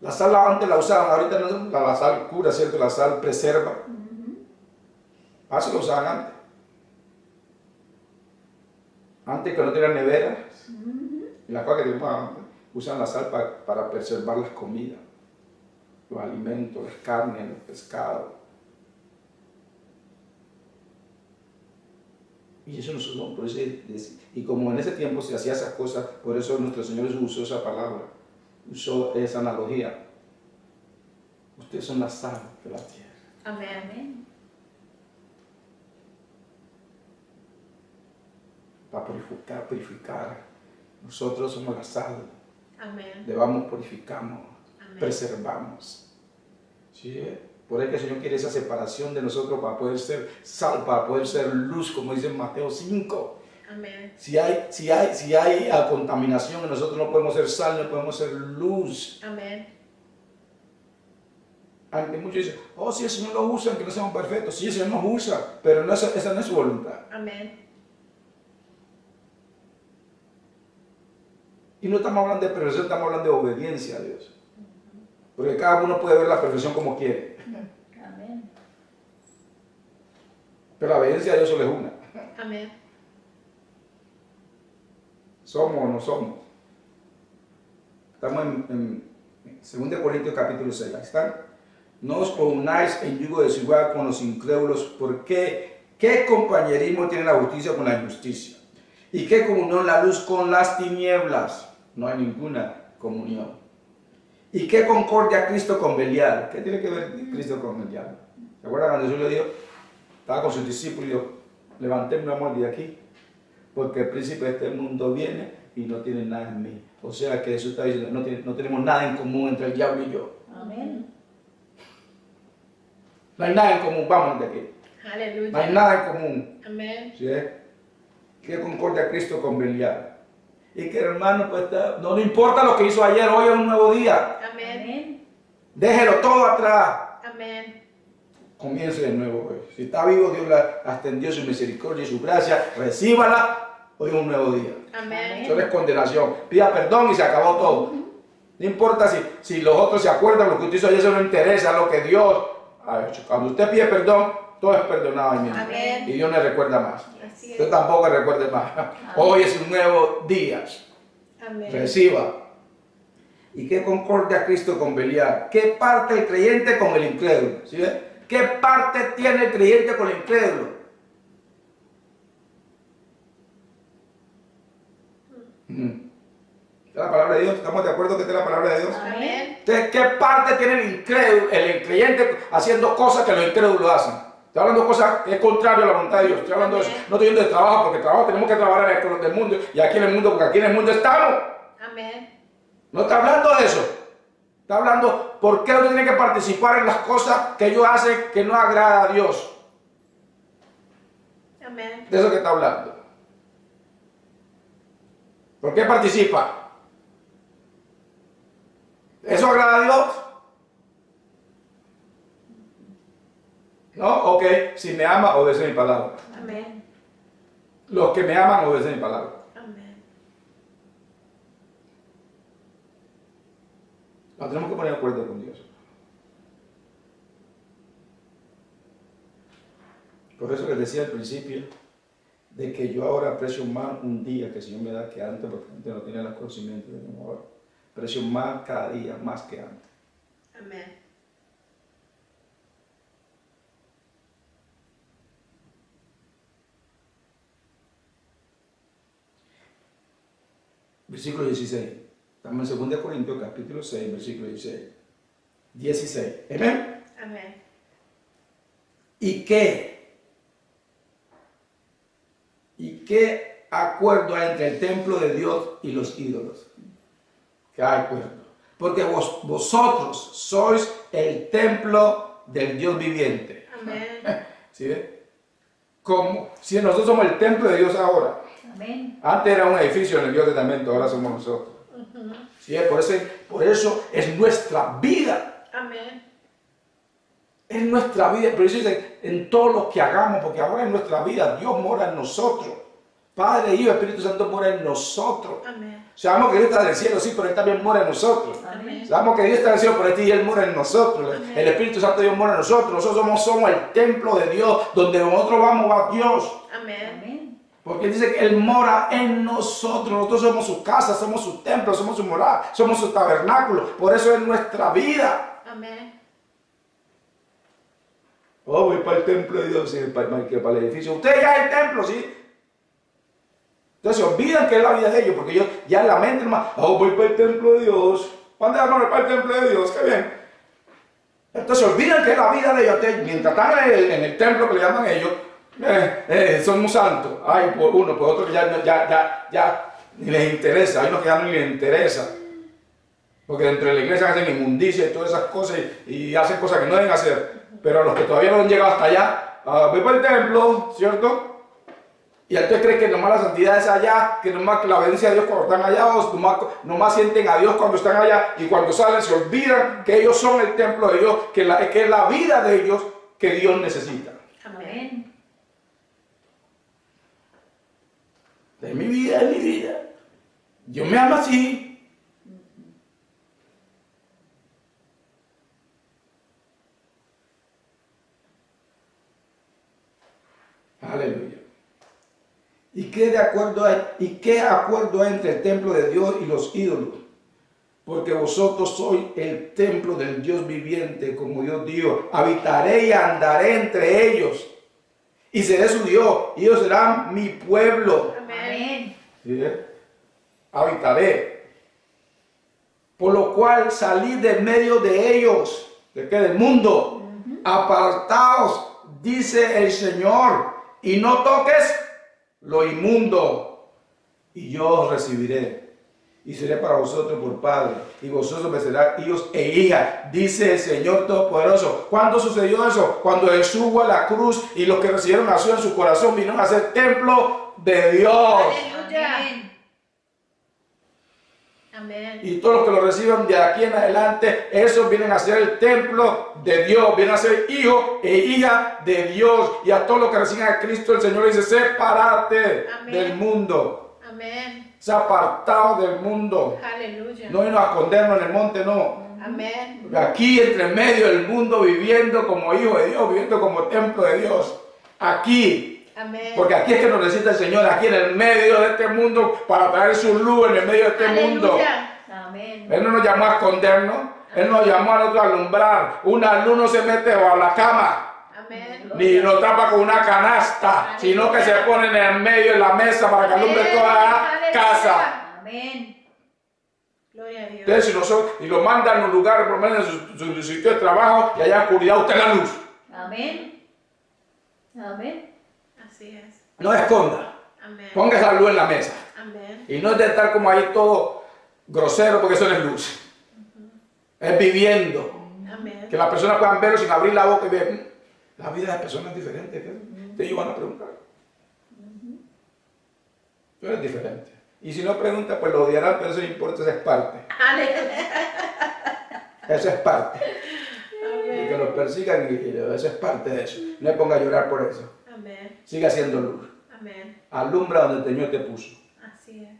La sal antes la usaban, ahorita no, la, la sal cura, ¿cierto? La sal preserva. Así lo usaban antes. Antes que no tenían nevera, y la cosa que tenemos antes, usan la sal pa- para preservar las comidas, los alimentos, las carnes, los pescados. Y eso nos usó, por eso, es- y como en ese tiempo se hacía esas cosas, por eso nuestro Señor usó esa palabra, usó esa analogía. Ustedes son la sal de la tierra. Amén. Amén. para purificar, purificar. Nosotros somos la sal, Amén. debamos purificamos, Amén. Preservamos. ¿Sí? Por eso que el Señor quiere esa separación de nosotros para poder ser sal, para poder ser luz, como dice Mateo 5. Amén. Si hay, si hay, si hay contaminación nosotros, no podemos ser sal, no podemos ser luz. Amén. Aunque muchos dicen, oh, si el Señor lo usa, aunque no seamos perfectos. Sí, el Señor nos usa, pero no, esa no es su voluntad. Amén. Y no estamos hablando de perfección, estamos hablando de obediencia a Dios. Porque cada uno puede ver la perfección como quiere. Amén. Pero la obediencia a Dios solo es una. Amén. Somos o no somos. Estamos en, en 2 Corintios capítulo 6. Ahí están. No os unáis en yugo desigual con los incrédulos. ¿Por qué? ¿Qué compañerismo tiene la justicia con la injusticia? ¿Y qué comunión la luz con las tinieblas? No hay ninguna comunión. ¿Y qué concordia Cristo con Belial? ¿Qué tiene que ver Cristo con Belial? ¿Se acuerdan cuando Jesús le dijo? Estaba con sus discípulos y dijo, levantéme mi amor de aquí, porque el príncipe de este mundo viene y no tiene nada en mí. O sea que Jesús está diciendo, no, tiene- no tenemos nada en común entre el diablo y yo. Amén. No hay nada en común, vamos de aquí. No hay Aleluya. nada en común. Amén. ¿Sí? ¿Qué concordia Cristo con Belial? Y que hermano, pues está- no le importa lo que hizo ayer, hoy es un nuevo día. Amén. Déjelo todo atrás. Amén. Comience de nuevo hoy. Si está vivo, Dios le extendió su misericordia y su gracia. Recíbala. Hoy es un nuevo día. Amén. Eso es condenación. Pida perdón y se acabó todo. No importa si, si los otros se acuerdan lo que usted hizo ayer, eso no interesa, lo que Dios ha hecho. Cuando usted pide perdón, todo es perdonado ahí mismo. Amén. Y Dios no recuerda más. Es. tampoco recuerde más. Hoy es un nuevo día. Amén. Reciba. ¿Y qué concordia Cristo con Belial? ¿Qué parte el creyente con el incrédulo? ¿Sí ve? ¿Qué parte tiene el creyente con el incrédulo? Mm. ¿Esta es la palabra de Dios? ¿Estamos de acuerdo que es la palabra de Dios? Amén. Entonces, ¿qué parte tiene el incrédulo, el creyente haciendo cosas que los incrédulos hacen? Estoy hablando de cosas que es contrario a la voluntad de Dios. Estoy hablando de eso. No estoy yendo de trabajo, porque trabajo tenemos que trabajar en el del mundo y aquí en el mundo, porque aquí en el mundo estamos. Amén. No está hablando de eso. Está hablando por qué uno tiene que participar en las cosas que ellos hacen que no agrada a Dios. Amén. De eso que está hablando. ¿Por qué participa? ¿Eso agrada a Dios? No, ok. Si me ama, obedece mi palabra. Amén. Los que me aman, obedecen mi palabra. Amén. Nos tenemos que poner de acuerdo con Dios. Por eso les decía al principio de que yo ahora aprecio más un día que el Señor me da que antes, porque antes no tenía los conocimientos de como ahora. Aprecio más cada día, más que antes. Amén. Versículo 16. Estamos en 2 Corintios capítulo 6, versículo 16. 16. Amén. Amén. ¿Y qué? ¿Y qué acuerdo hay entre el templo de Dios y los ídolos? ¿Qué acuerdo? Porque vos, vosotros sois el templo del Dios viviente. Amén. ¿Sí? Como si nosotros somos el templo de Dios ahora. Amén. Antes era un edificio en el Dios Testamento, ahora somos nosotros. ¿Sí ve? Por, eso, por eso es nuestra vida. Amén. Es nuestra vida, pero eso dice en todo lo que hagamos, porque ahora en nuestra vida Dios mora en nosotros. Padre, Hijo, Espíritu Santo mora en nosotros. Amén. Sabemos que Dios está en el cielo, sí, pero Él también mora en nosotros. Amén. Sabemos que Dios está en el cielo por ti y Él mora en nosotros. Amén. El Espíritu Santo de Dios mora en nosotros. Nosotros somos, somos el templo de Dios, donde nosotros vamos a Dios. Amén. Porque dice que Él mora en nosotros. Nosotros somos su casa, somos su templo, somos su morada, somos su tabernáculo. Por eso es nuestra vida. Amén. Oh, voy para el templo de Dios, sí, para, para- que para el edificio. Usted ya es el templo, sí. Entonces olvidan que es la vida de ellos, porque ellos ya en la mente nomás, oh, voy para el templo de Dios. ¿Cuándo vamos para el templo de Dios? Qué bien. Entonces olvidan que es la vida de ellos. Mientras están en el, en el templo que le llaman ellos, eh, eh, son un santo. Ay, por uno, por otro que ya, ya, ya, ya ni les interesa. Hay unos que ya no les interesa. Porque dentro de la iglesia hacen inmundicia y todas esas cosas y, hacen cosas que no deben hacer. Pero a los que todavía no han llegado hasta allá, ah, voy para el templo, ¿cierto? Y entonces creen que nomás la santidad es allá, que nomás la obediencia a Dios cuando están allá, o nomás, nomás sienten a Dios cuando están allá, y cuando salen se olvidan que ellos son el templo de Dios, que, la, que es la vida de ellos que Dios necesita. Amén. Es mi vida, es mi vida. Dios me ama así. Aleluya. ¿Y qué, de acuerdo hay, ¿Y qué acuerdo hay entre el templo de Dios y los ídolos? Porque vosotros sois el templo del Dios viviente, como Dios dijo. Habitaré y andaré entre ellos. Y seré su Dios. Y ellos serán mi pueblo. Amén. ¿Sí? Habitaré. Por lo cual salid de medio de ellos. ¿De qué? Del mundo. Apartaos, dice el Señor. Y no toques lo inmundo. Y yo os recibiré. Y seré para vosotros por padre. Y vosotros me serán hijos e hijas. Dice el Señor Todopoderoso. ¿Cuándo sucedió eso? Cuando Jesús fue a la cruz y los que recibieron nació en su corazón vinieron a ser templo de Dios. Aleluya. Amén. Amén. Y todos los que lo reciban de aquí en adelante, esos vienen a ser el templo de Dios, vienen a ser hijo e hija de Dios. Y a todos los que reciban a Cristo, el Señor dice, sepárate Amén. del mundo. Amén. Se ha apartado del mundo. Hallelujah. No vino a escondernos en el monte, no. Amen. Aquí entre medio del mundo viviendo como hijo de Dios, viviendo como templo de Dios. Aquí. Amen. Porque aquí es que nos necesita el Señor, aquí en el medio de este mundo, para traer su luz en el medio de este mundo. Amén. Él no nos llamó a escondernos, Él nos llamó a nosotros a alumbrar. Una luz no se mete bajo la cama, Ni lo tapa con una canasta, sino que se pone en el medio de la mesa para que alumbre toda la casa. Amén. Gloria a Dios. Entonces, si nosotros, y lo mandan a un lugar, por lo menos en su, su- su sitio de trabajo, y allá en oscuridad usted la luz. Amén. Amén. Así es. No esconda, Amén. ponga esa luz en la mesa. Amén. Y no es de estar como ahí todo grosero, porque eso no es luz. Es viviendo. Amén. Que las personas puedan verlo sin abrir la boca y ver. "Mm, La vida de personas es diferente. ¿qué? Ustedes ellos van a preguntar. Tú eres diferente. Y si no pregunta, pues lo odiarán, pero eso no importa, eso es parte. Eso es parte. Y que los persigan, y, eso es parte de eso. No le ponga a llorar por eso. Amén. Siga haciendo luz. Amén. Alumbra donde el Señor te puso. Así es.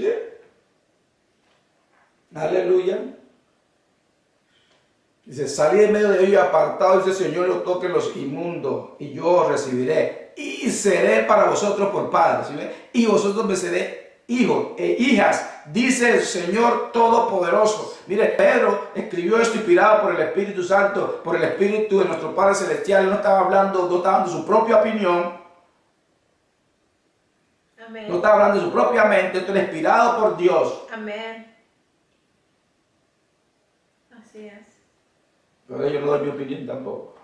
¿Sí? Aleluya. Dice, salí de medio de ellos apartado, dice Señor, lo toquen los inmundos, y yo os recibiré, y seré para vosotros por padres, ¿sí ve? y vosotros me seré hijos e hijas, dice el Señor Todopoderoso. Mire, Pedro escribió esto inspirado por el Espíritu Santo, por el Espíritu de nuestro Padre Celestial, Él no estaba hablando, no estaba dando su propia opinión, Amén. no estaba hablando de su propia mente, esto era inspirado por Dios. Amén. Así es. Pero yo no doy mi opinión tampoco.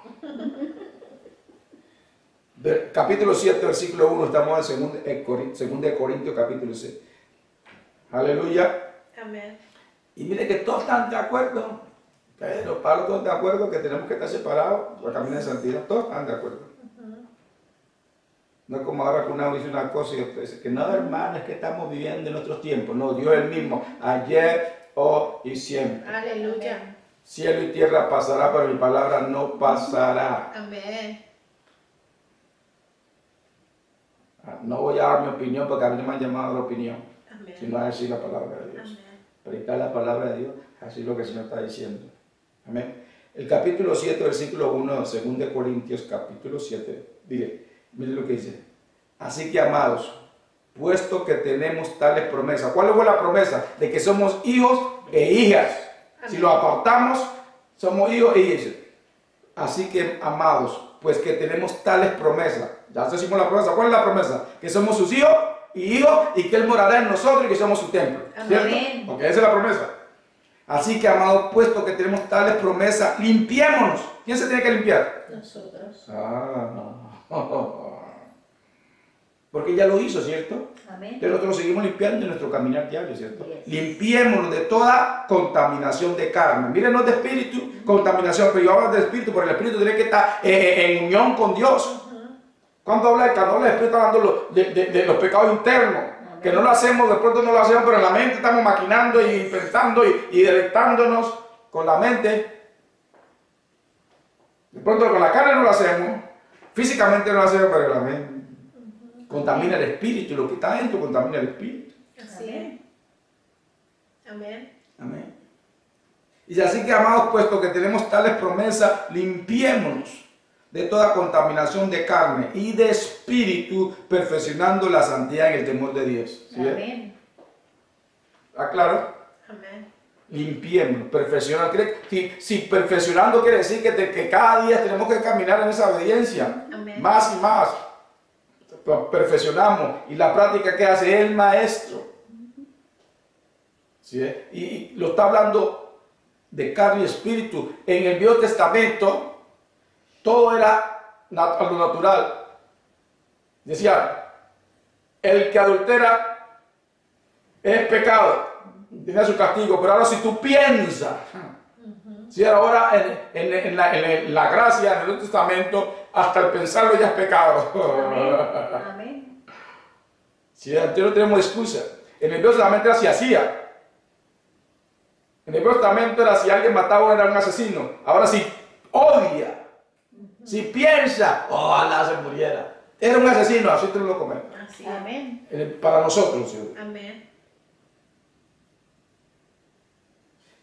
Capítulo 7, versículo 1, estamos en 2 de Cori- segunda de Corintios, capítulo 6. Aleluya. Amén. Y mire que todos están de acuerdo. Pedro, Pablo, todos de acuerdo que tenemos que estar separados para caminar en santidad. Todos están de acuerdo. No es como ahora que uno dice una cosa y otro dice que no, hermano, es que estamos viviendo en otros tiempos. No, Dios es el mismo, ayer, hoy y siempre. Aleluya. Cielo y tierra pasará, pero mi palabra no pasará. Amén. Ah, No voy a dar mi opinión porque a mí no me han llamado a la opinión, Amén. sino a decir la palabra de Dios. Amén. Predicar la palabra de Dios, así es lo que el Señor está diciendo. Amén. El capítulo 7, versículo 1, 2 de Corintios, capítulo 7. Mire, mire lo que dice. Así que, amados, puesto que tenemos tales promesas. ¿Cuál fue la promesa? De que somos hijos e hijas. Si lo apartamos, somos hijos e hijas. Así que, amados, pues que tenemos tales promesas. Ya decimos la promesa. ¿Cuál es la promesa? Que somos sus hijos y hijos y que Él morará en nosotros y que somos su templo. ¿Cierto? Amén. Ok, esa es la promesa. Así que, amados, puesto que tenemos tales promesas, limpiémonos. ¿Quién se tiene que limpiar? Nosotros. Ah, porque ya lo hizo, ¿cierto? Amén. Entonces nosotros seguimos limpiando en nuestro caminar diario, ¿cierto? Yes. Limpiémonos de toda contaminación de carne. Miren, no es de espíritu, contaminación, pero yo hablo de espíritu, porque el espíritu tiene que estar eh, en unión con Dios. Cuando habla de cuando habla de espíritu, está hablando de, de- de los pecados internos. Que no lo hacemos, de pronto no lo hacemos, pero en la mente estamos maquinando y pensando y, y deleitándonos con la mente. De pronto con la carne no lo hacemos, físicamente no lo hacemos, pero en la mente. Contamina el espíritu y lo que está dentro contamina el espíritu. Así es. Amén. Amén. Y así que, amados, puesto que tenemos tales promesas, limpiémonos de toda contaminación de carne y de espíritu, perfeccionando la santidad en el temor de Dios. Amén. ¿Está claro? Amén. Limpiémonos, perfeccionar. ¿Cree- Si, si perfeccionando quiere decir que, te- que cada día tenemos que caminar en esa obediencia, Amén. más y más. Perfeccionamos. Y la práctica que hace el maestro. ¿Sí? Y, lo está hablando de carne y espíritu. En el Viejo Testamento, todo era a lo natural. Decía, el que adultera es pecado, tiene su castigo, pero ahora si tú piensas, si ahora en, en- en la, en la gracia, en el Nuevo Testamento, hasta el pensarlo ya es pecado. Amén. Amén. Si antes no tenemos excusa. En el Viejo Testamento era si hacía. En el Viejo Testamento era si alguien mataba era un asesino. Ahora si odia, si piensa, ojalá se muriera. Era un asesino, así te lo comento. Así es. Amén. Para nosotros, ¿sí? Amén.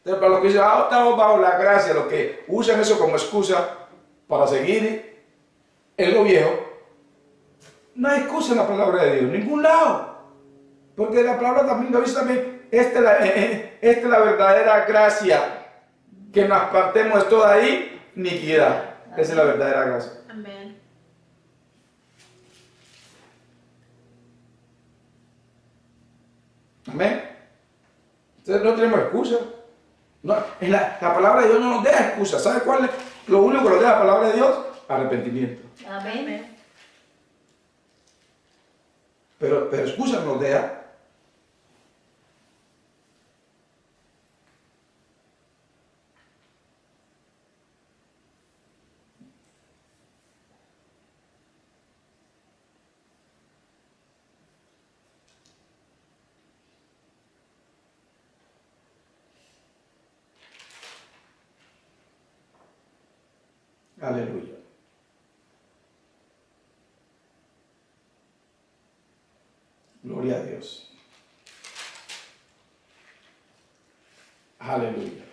Entonces, para los que dicen, ah, estamos bajo la gracia, los que usan eso como excusa para seguir en lo viejo, no hay excusa en la palabra de Dios, en ningún lado. Porque la palabra también lo dice también, esta es la, eh, eh, esta es la verdadera gracia, que nos apartemos de toda ahí, iniquidad. Esa es la verdadera gracia. Amén. Amén. Entonces no tenemos excusa. No, en la, la palabra de Dios no nos deja excusa. ¿Sabe cuál es lo único que nos deja la palabra de Dios? Arrepentimiento. Amén. Amén. Pero, pero excusa nos deja. Aleluya. Gloria a Dios. Aleluya.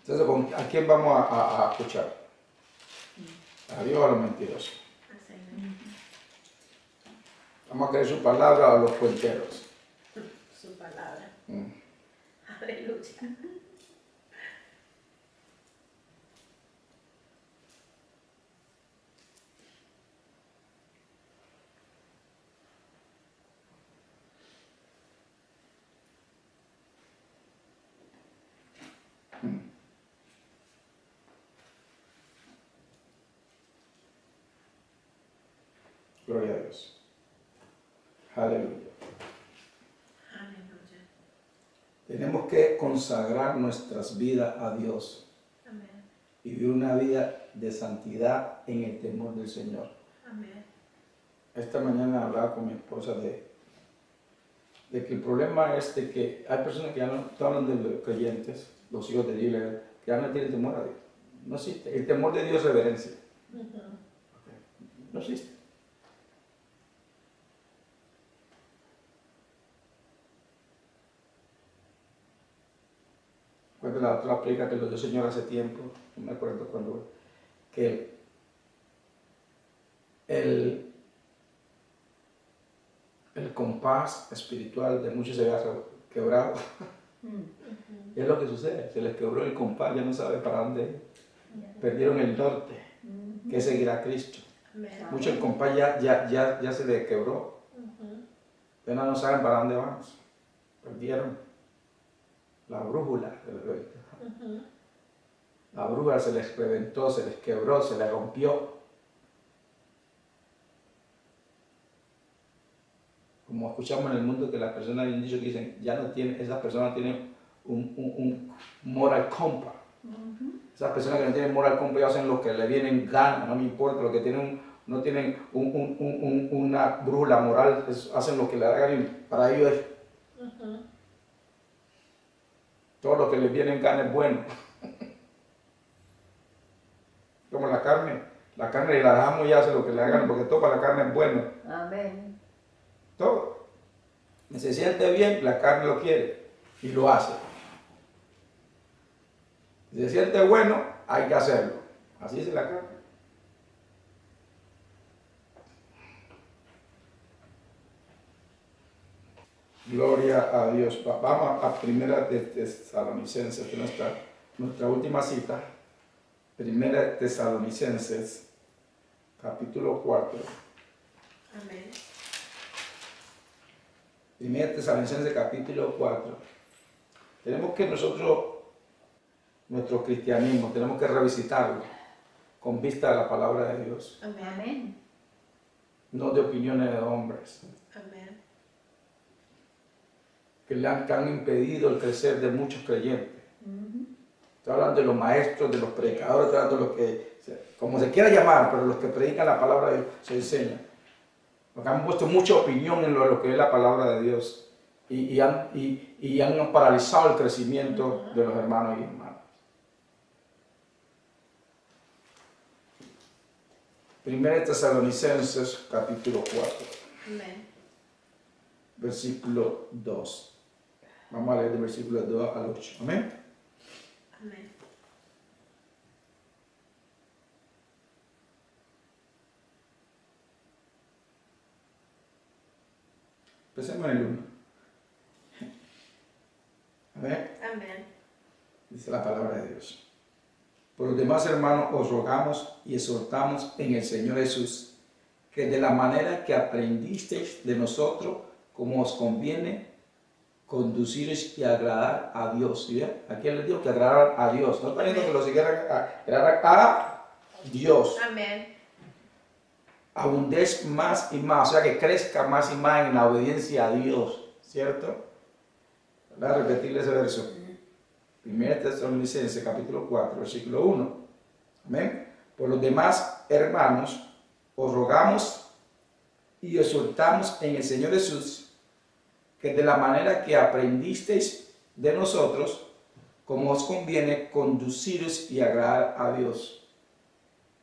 Entonces, ¿con- ¿a quién vamos a, a- a escuchar? ¿A Dios o a los mentirosos? Vamos a creer su palabra a los cuenteros. Su palabra. Mm. Aleluya. Gloria a Dios. Aleluya. Aleluya. Tenemos que consagrar nuestras vidas a Dios Amén. y vivir una vida de santidad en el temor del Señor. Amén. Esta mañana hablaba con mi esposa de, de que el problema es de que hay personas que ya no hablan de los creyentes, los hijos de Dios, que ya no tienen temor a Dios. No existe. El temor de Dios es reverencia. No existe. La otra aplica que lo dio el Señor hace tiempo, no me acuerdo cuando, que el, el compás espiritual de muchos se había quebrado. Mm. Y es lo que sucede, se les quebró el compás, ya no sabe para dónde ir. Ya. Perdieron el norte, Mm. que seguirá a Cristo. Mucho el compás ya, ya, ya, ya se le quebró. Apenas no saben para dónde vamos. Perdieron la brújula. Ujú. La brújula se les reventó, se les quebró, se les rompió. Como escuchamos en el mundo que las personas han dicho que dicen, ya no tienen, esas personas tienen un, un, un moral compass. Ujú. Esas personas que no tienen moral compass ellos hacen lo que le vienen ganas, no me importa, lo que tienen, no tienen un- un- un- un- una brújula moral, es- hacen lo que le hagan para ellos Ujú. Todo lo que les viene en carne es bueno. Como la carne. La carne la dejamos y hace lo que le hagan porque todo para la carne es bueno. Amén. Todo. Se siente bien, la carne lo quiere y lo hace. Si se siente bueno, hay que hacerlo. Así es la carne. Gloria a Dios. Va- Vamos a primera de Tesalonicenses, que nuestra, nuestra última cita. Primera de Tesalonicenses, capítulo 4. Amén. Primera de Tesalonicenses, capítulo 4. Tenemos que nosotros, nuestro cristianismo, tenemos que revisitarlo con vista a la palabra de Dios. Amén. no de opiniones de hombres, Amén. Que le han, que han impedido el crecer de muchos creyentes. Estoy hablando de los maestros, de los predicadores, estoy hablando de los que, como se quiera llamar, pero los que predican la palabra de Dios, se enseñan. Porque han puesto mucha opinión en lo, lo que es la palabra de Dios y, y han, y- y han paralizado el crecimiento de los hermanos y hermanas. 1 Tesalonicenses capítulo 4, Amén. versículo 2. Vamos a leer del versículo 2 al 8. Amén. Amén. Empecemos en el 1. Amén. Amén. Dice la palabra de Dios. Por los demás, hermanos, os rogamos y exhortamos en el Señor Jesús, que de la manera que aprendisteis de nosotros, como os conviene, conduciros y agradar a Dios. ¿Sí? Aquí les digo que agradaran a Dios. No está diciendo que lo siguieran a agradar a Dios. Amén. Abundéis más y más, o sea que crezca más y más en la obediencia a Dios. ¿Cierto? Voy a repetirle ese verso. 1 Tesalonicenses capítulo 4, versículo 1. Amén. Por los demás, hermanos, os rogamos y exhortamos en el Señor Jesús que de la manera que aprendisteis de nosotros, como os conviene, conduciros y agradar a Dios.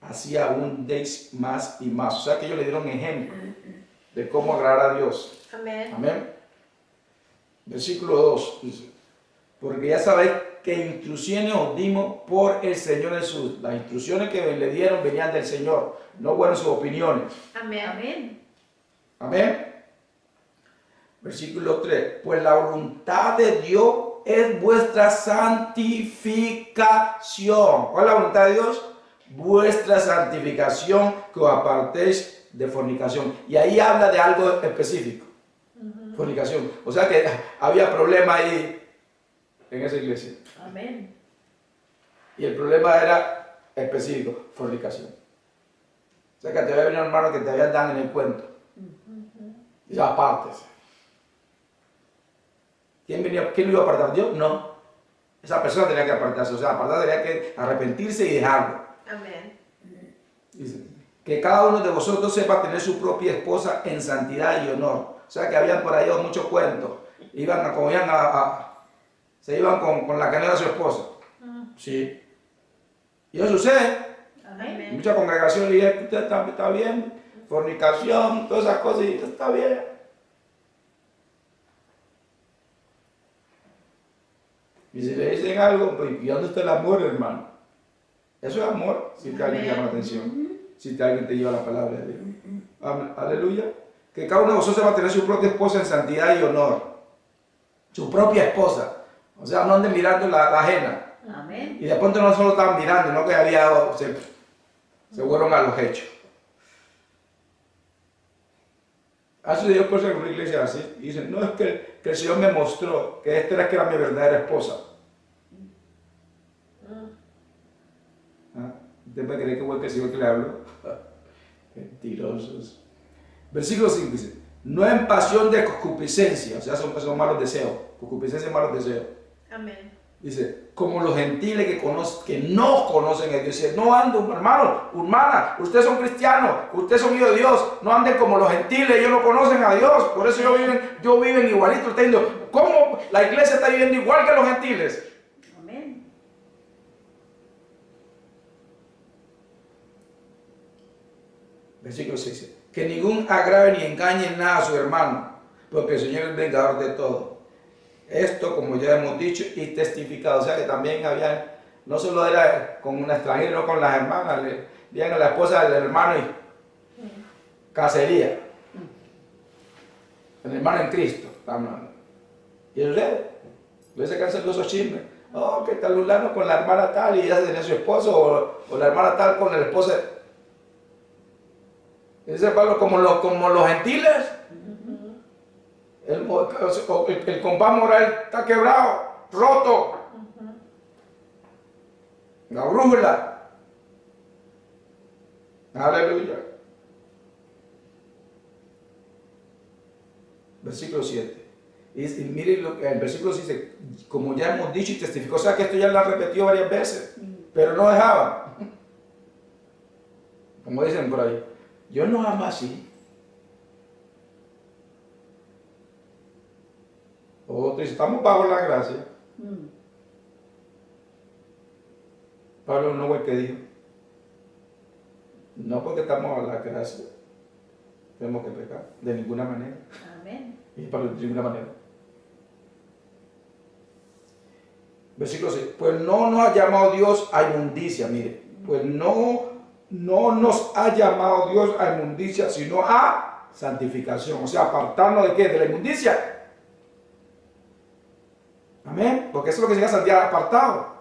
Así abundéis más y más. O sea que ellos le dieron ejemplo de cómo agradar a Dios. Amén. Amén. Versículo 2 dice, porque ya sabéis que instrucciones os dimos por el Señor Jesús. Las instrucciones que le dieron venían del Señor, no fueron sus opiniones. Amén. Amén. Amén. Versículo 3, pues la voluntad de Dios es vuestra santificación. ¿Cuál es la voluntad de Dios? Vuestra santificación que os apartéis de fornicación. Y ahí habla de algo específico. Fornicación. O sea que había problema ahí en esa iglesia. Amén. Y el problema era específico, fornicación. O sea que te había venido un hermano que te había dado en el cuento. Y ya apartes. ¿Quién, venía, ¿Quién lo iba a apartar? ¿Dios? No. Esa persona tenía que apartarse. O sea, apartar tenía que arrepentirse y dejarlo. Amén. Dice, que cada uno de vosotros sepa tener su propia esposa en santidad y honor. O sea que habían por ahí muchos cuentos. Iban a, como iban a, a- se iban con, con la canela de su esposa. Sí. Y eso sucede. Amén. En muchas congregaciones dicen que usted está, está bien, fornicación, todas esas cosas, y está bien. Y si le dicen algo, pues, ¿y dónde está el amor, hermano? Eso es amor, si te alguien llama la atención, si te alguien te lleva la palabra de Dios. Aleluya. Que cada uno de vosotros va a tener su propia esposa en santidad y honor. Su propia esposa. O sea, no anden mirando la, la ajena. Amén. Y de pronto no solo estaban mirando, no que había, se, se fueron a los hechos. Ha sucedido cosas en una iglesia así. Y dicen, no, es que, que el Señor me mostró que esta era que era mi verdadera esposa. ¿Ah? ¿Usted va a creer que fue el Señor que le habló? Mentirosos. Versículo 5 dice, no en pasión de concupiscencia, o sea, son, son malos deseos. Concupiscencia es malos deseos. Amén. Dice, como los gentiles que, conoc- que no conocen a Dios. Dice, no anden, hermano, hermana, ustedes son cristianos, ustedes son hijos de Dios, no anden como los gentiles, ellos no conocen a Dios, por eso ellos viven, yo viven igualito. Usted diciendo, ¿cómo la iglesia está viviendo igual que los gentiles? Amén. Versículo 6 dice, que ningún agrave ni engañe en nada a su hermano, porque el Señor es vengador de todo. Esto, como ya hemos dicho y testificado, o sea que también había, no solo era con una extranjera, no con las hermanas, le a la esposa del hermano y cacería. El hermano en Cristo. Y el rey, le se cansan esos chismes. Oh, que tal fulano con la hermana tal y ya tenía su esposo, o, o la hermana tal con el esposo. Dice Pablo, como los, como los gentiles, el, el, el compás moral está quebrado, roto. La brújula. Aleluya. Versículo 7. Y, y miren lo que el versículo dice, como ya hemos dicho y testificó, o sea que esto ya lo han repetido varias veces, pero no dejaban. Como dicen por ahí, yo no amo así. Otro dice, estamos bajo la gracia. Mm. Pablo no fue que dijo. No porque estamos a la gracia, tenemos que pecar, de ninguna manera. Amén. Y para de ninguna manera. Versículo 6. Pues no nos ha llamado Dios a inmundicia, mire. Pues no, no nos ha llamado Dios a inmundicia, sino a santificación. O sea, apartarnos de qué? De la inmundicia. Amén. Porque eso es lo que significa santidad, apartado.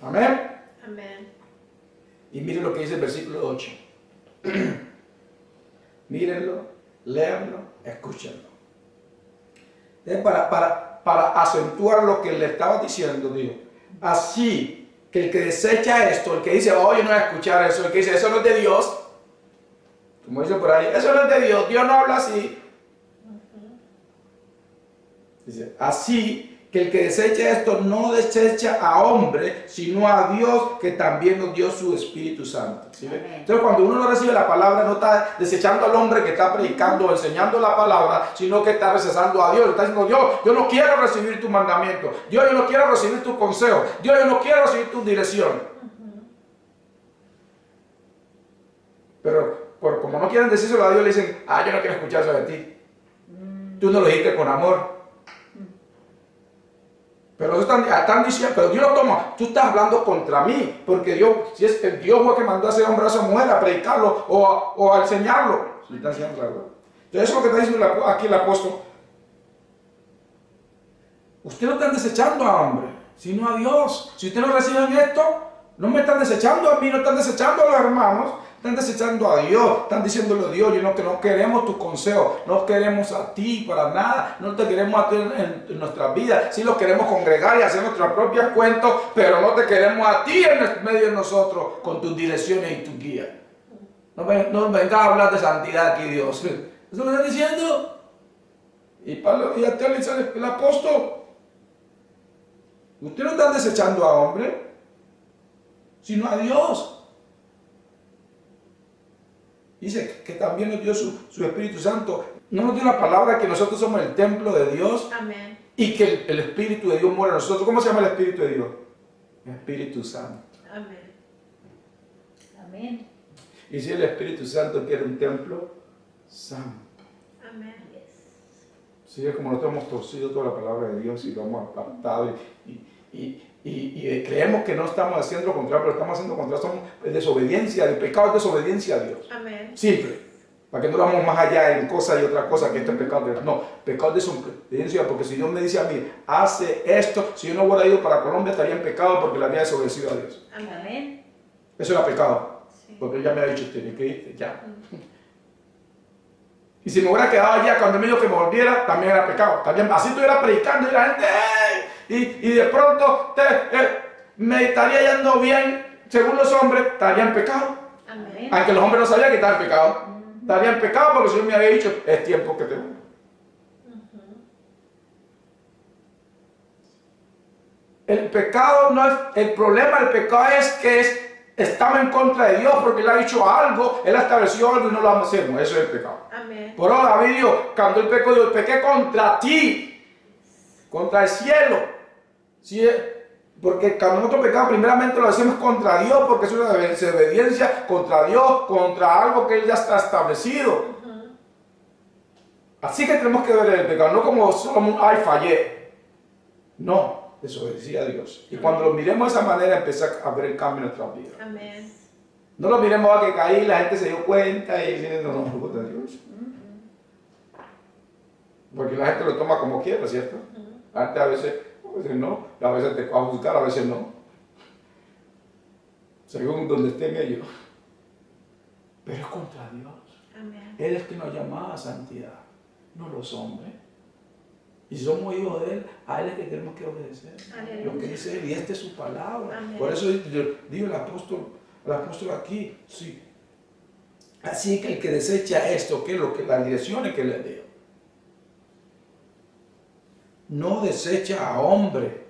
Amén. Amén. Y miren lo que dice el versículo 8. Mírenlo, léanlo, escúchenlo. Es para, para, para acentuar lo que le estaba diciendo, digo. Así que el que desecha esto, el que dice, oye, no voy a escuchar eso, el que dice, eso no es de Dios, como dice por ahí, eso no es de Dios, Dios no habla así. Dice, así que el que desecha esto no desecha a hombre, sino a Dios que también nos dio su Espíritu Santo. Entonces cuando uno no recibe la palabra, no está desechando al hombre que está predicando o enseñando la palabra, sino que está rechazando a Dios. Está diciendo, Dios, yo no quiero recibir tu mandamiento. Dios, yo no quiero recibir tu consejo. Dios, yo no quiero recibir tu dirección. Pero por, como no quieren decírselo a Dios, le dicen, ah, yo no quiero escuchar eso de ti. Tú no lo dijiste con amor. Pero están, están diciendo, pero Dios lo toma, tú estás hablando contra mí, porque Dios, si es el Dios fue que mandó a ese hombre a esa mujer a predicarlo o a, o a enseñarlo. Sí, está haciendo. Entonces eso es lo que está diciendo aquí el apóstol. Usted no están desechando a hombre, sino a Dios. Si usted no reciben esto, no me están desechando a mí, no están desechando a los hermanos, están desechando a Dios, están diciéndole a Dios, yo no, que no queremos tu consejo, no queremos a ti para nada, no te queremos a ti en, en- en nuestras sí lo queremos congregar y hacer nuestras propias cuentos, pero no te queremos a ti en medio de nosotros con tus direcciones y tu guía. No, no vengas a hablar de santidad aquí, Dios. ¿Eso es lo están diciendo? Y, Pablo, y a dice el, el apóstol, usted no está desechando a hombre, sino a Dios. Dice que también nos dio su, su Espíritu Santo. No nos dio la palabra que nosotros somos el templo de Dios Amén. y que el, el Espíritu de Dios mora en nosotros. ¿Cómo se llama el Espíritu de Dios? Espíritu Santo. Amén. Amén. Y si el Espíritu Santo quiere un templo santo. Amén. Sí, es como nosotros hemos torcido toda la palabra de Dios y lo hemos apartado y, y- y- y- y creemos que no estamos haciendo lo contrario, pero estamos haciendo lo contrario, somos desobediencia, el pecado es desobediencia a Dios. Amén. Simple. Para que no vamos más allá en cosas y otra cosa que este pecado. de- No, pecado de desobediencia, porque si Dios me dice a mí, hace esto, si yo no hubiera ido para Colombia estaría en pecado porque le había desobedecido a Dios. Amén. Eso era pecado. Sí. Porque ya me ha dicho, tiene que irte, ya. Y si me hubiera quedado allá cuando me dijo que me volviera, también era pecado. También, así estuviera predicando y la gente, ¡ey! Y, y de pronto te- eh, me estaría yendo bien, según los hombres, estaría en pecado. Amén. Aunque los hombres no sabían que estaba en pecado. Estaría en pecado porque el Señor me había dicho, es tiempo que te voy. El pecado no es, el problema del pecado es que es, estaba en contra de Dios porque Él ha dicho algo, Él ha establecido algo y no lo hacemos. Eso es el pecado. Amén. Por eso David dijo, cuando él pecó, Dios, pequé contra ti, contra el cielo. Sí, porque cuando nosotros pecamos, primeramente lo hacemos contra Dios, porque es una desobediencia contra Dios, contra algo que Él ya está establecido. Así que tenemos que ver el pecado, no como somos, ay, fallé. No, desobedecí a Dios. Y cuando lo miremos de esa manera, empieza a ver el cambio en nuestras vidas. Amén. No lo miremos a que caí, la gente se dio cuenta y dice, no, no, no, de Dios. Porque la gente lo toma como quiera, ¿cierto? Antes a veces, veces no, a veces te va a juzgar, a veces no. Según donde estén ellos. Pero es contra Dios. Amén. Él es que nos llama a santidad, no los hombres. Y somos hijos de Él, a Él es que tenemos que obedecer. Aleluya. Lo que dice Él, y esta es su palabra. Amén. Por eso yo digo el apóstol, el apóstol aquí, sí. Así que el que desecha esto, que es lo que las direcciones que le dio, no desecha a hombre,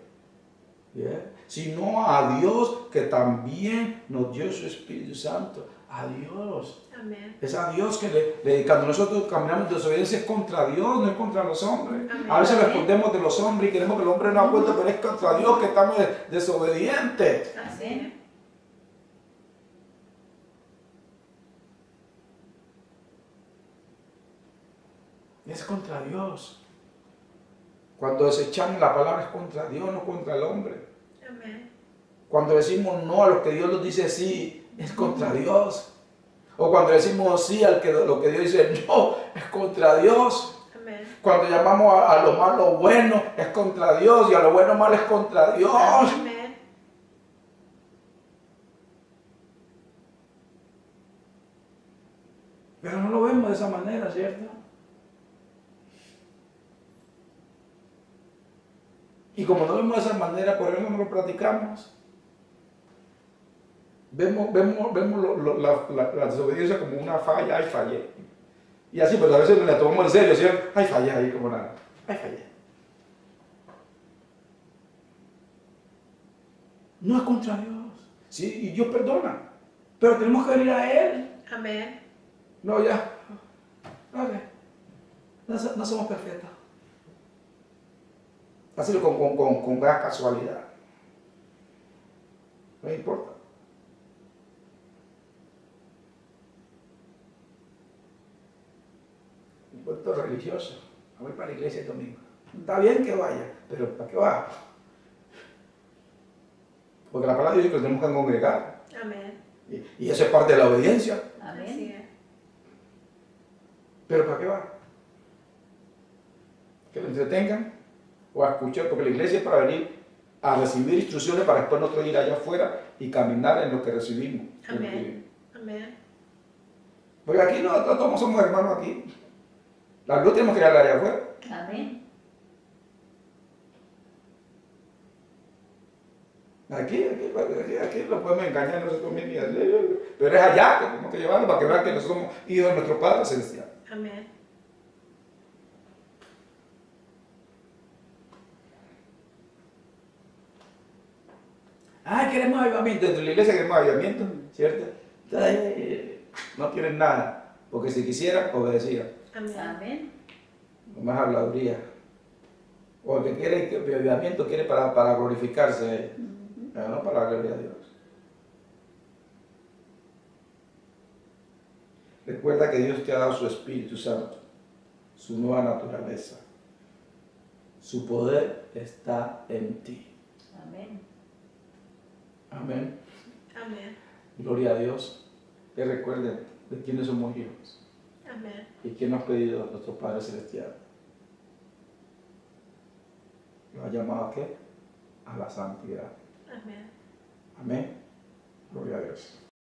sino a Dios que también nos dio su Espíritu Santo. A Dios. Amén. Es a Dios que le, cuando nosotros caminamos de desobediencia es contra Dios, no es contra los hombres. A veces respondemos de los hombres y queremos que el hombre no cuenta, pero es contra Dios que estamos desobedientes. Así. Es contra Dios. Cuando desechamos la palabra es contra Dios, no contra el hombre. Amen. Cuando decimos no a lo que Dios nos dice sí, es contra Dios. O cuando decimos sí al que lo que Dios dice no, es contra Dios. Amen. Cuando llamamos a, a lo malo bueno, es contra Dios. Y a lo bueno malo es contra Dios. Amen. Pero no lo vemos de esa manera, ¿cierto? Y como no vemos de esa manera, por eso no lo practicamos. Vemos, vemos, vemos lo- lo- la, la- la desobediencia como una falla, ay fallé. Y así, pero a veces la tomamos en serio, ¿cierto? Ay fallé ahí como nada. Ay fallé. No es contra Dios. Sí, y Dios perdona. Pero tenemos que venir a Él. Amen. No, ya. Ok. No, no somos perfectos. Así con, con, con, con gran casualidad. No importa. Un puerto religioso. Voy para la iglesia el domingo. Está bien que vaya, pero ¿para qué va? Porque la palabra dice que nos tenemos que congregar. Amen. Y, y eso es parte de la obediencia. Amén. ¿Pero para qué va? Que lo entretengan o a escuchar, porque la iglesia es para venir a recibir instrucciones para después nosotros ir allá afuera y caminar en lo que recibimos. Amén. Amen. Porque aquí no, todos somos hermanos aquí. La luz tenemos que ir allá afuera. Amén. Aquí, aquí, aquí, aquí lo podemos engañar nosotros mismos. Pero es allá que tenemos que llevarlo para que vean que nosotros somos hijos de nuestro Padre Celestial. Amen. Ah, queremos avivamiento. Dentro de la iglesia queremos avivamiento, ¿cierto? Entonces, eh, no quieren nada, porque si quisieran, obedecían. Amén. Más habladuría. O el que quiere que- avivamiento quiere para, para glorificarse, no para la gloria a Dios. Recuerda que Dios te ha dado su Espíritu Santo, su nueva naturaleza. Su poder está en ti. Amén. Amén. Amen. Gloria a Dios. Que recuerden de quiénes somos hijos Amen. y quién nos ha pedido nuestro Padre Celestial. Nos ha llamado a qué? A la santidad. Amen. Amén. Gloria a Dios.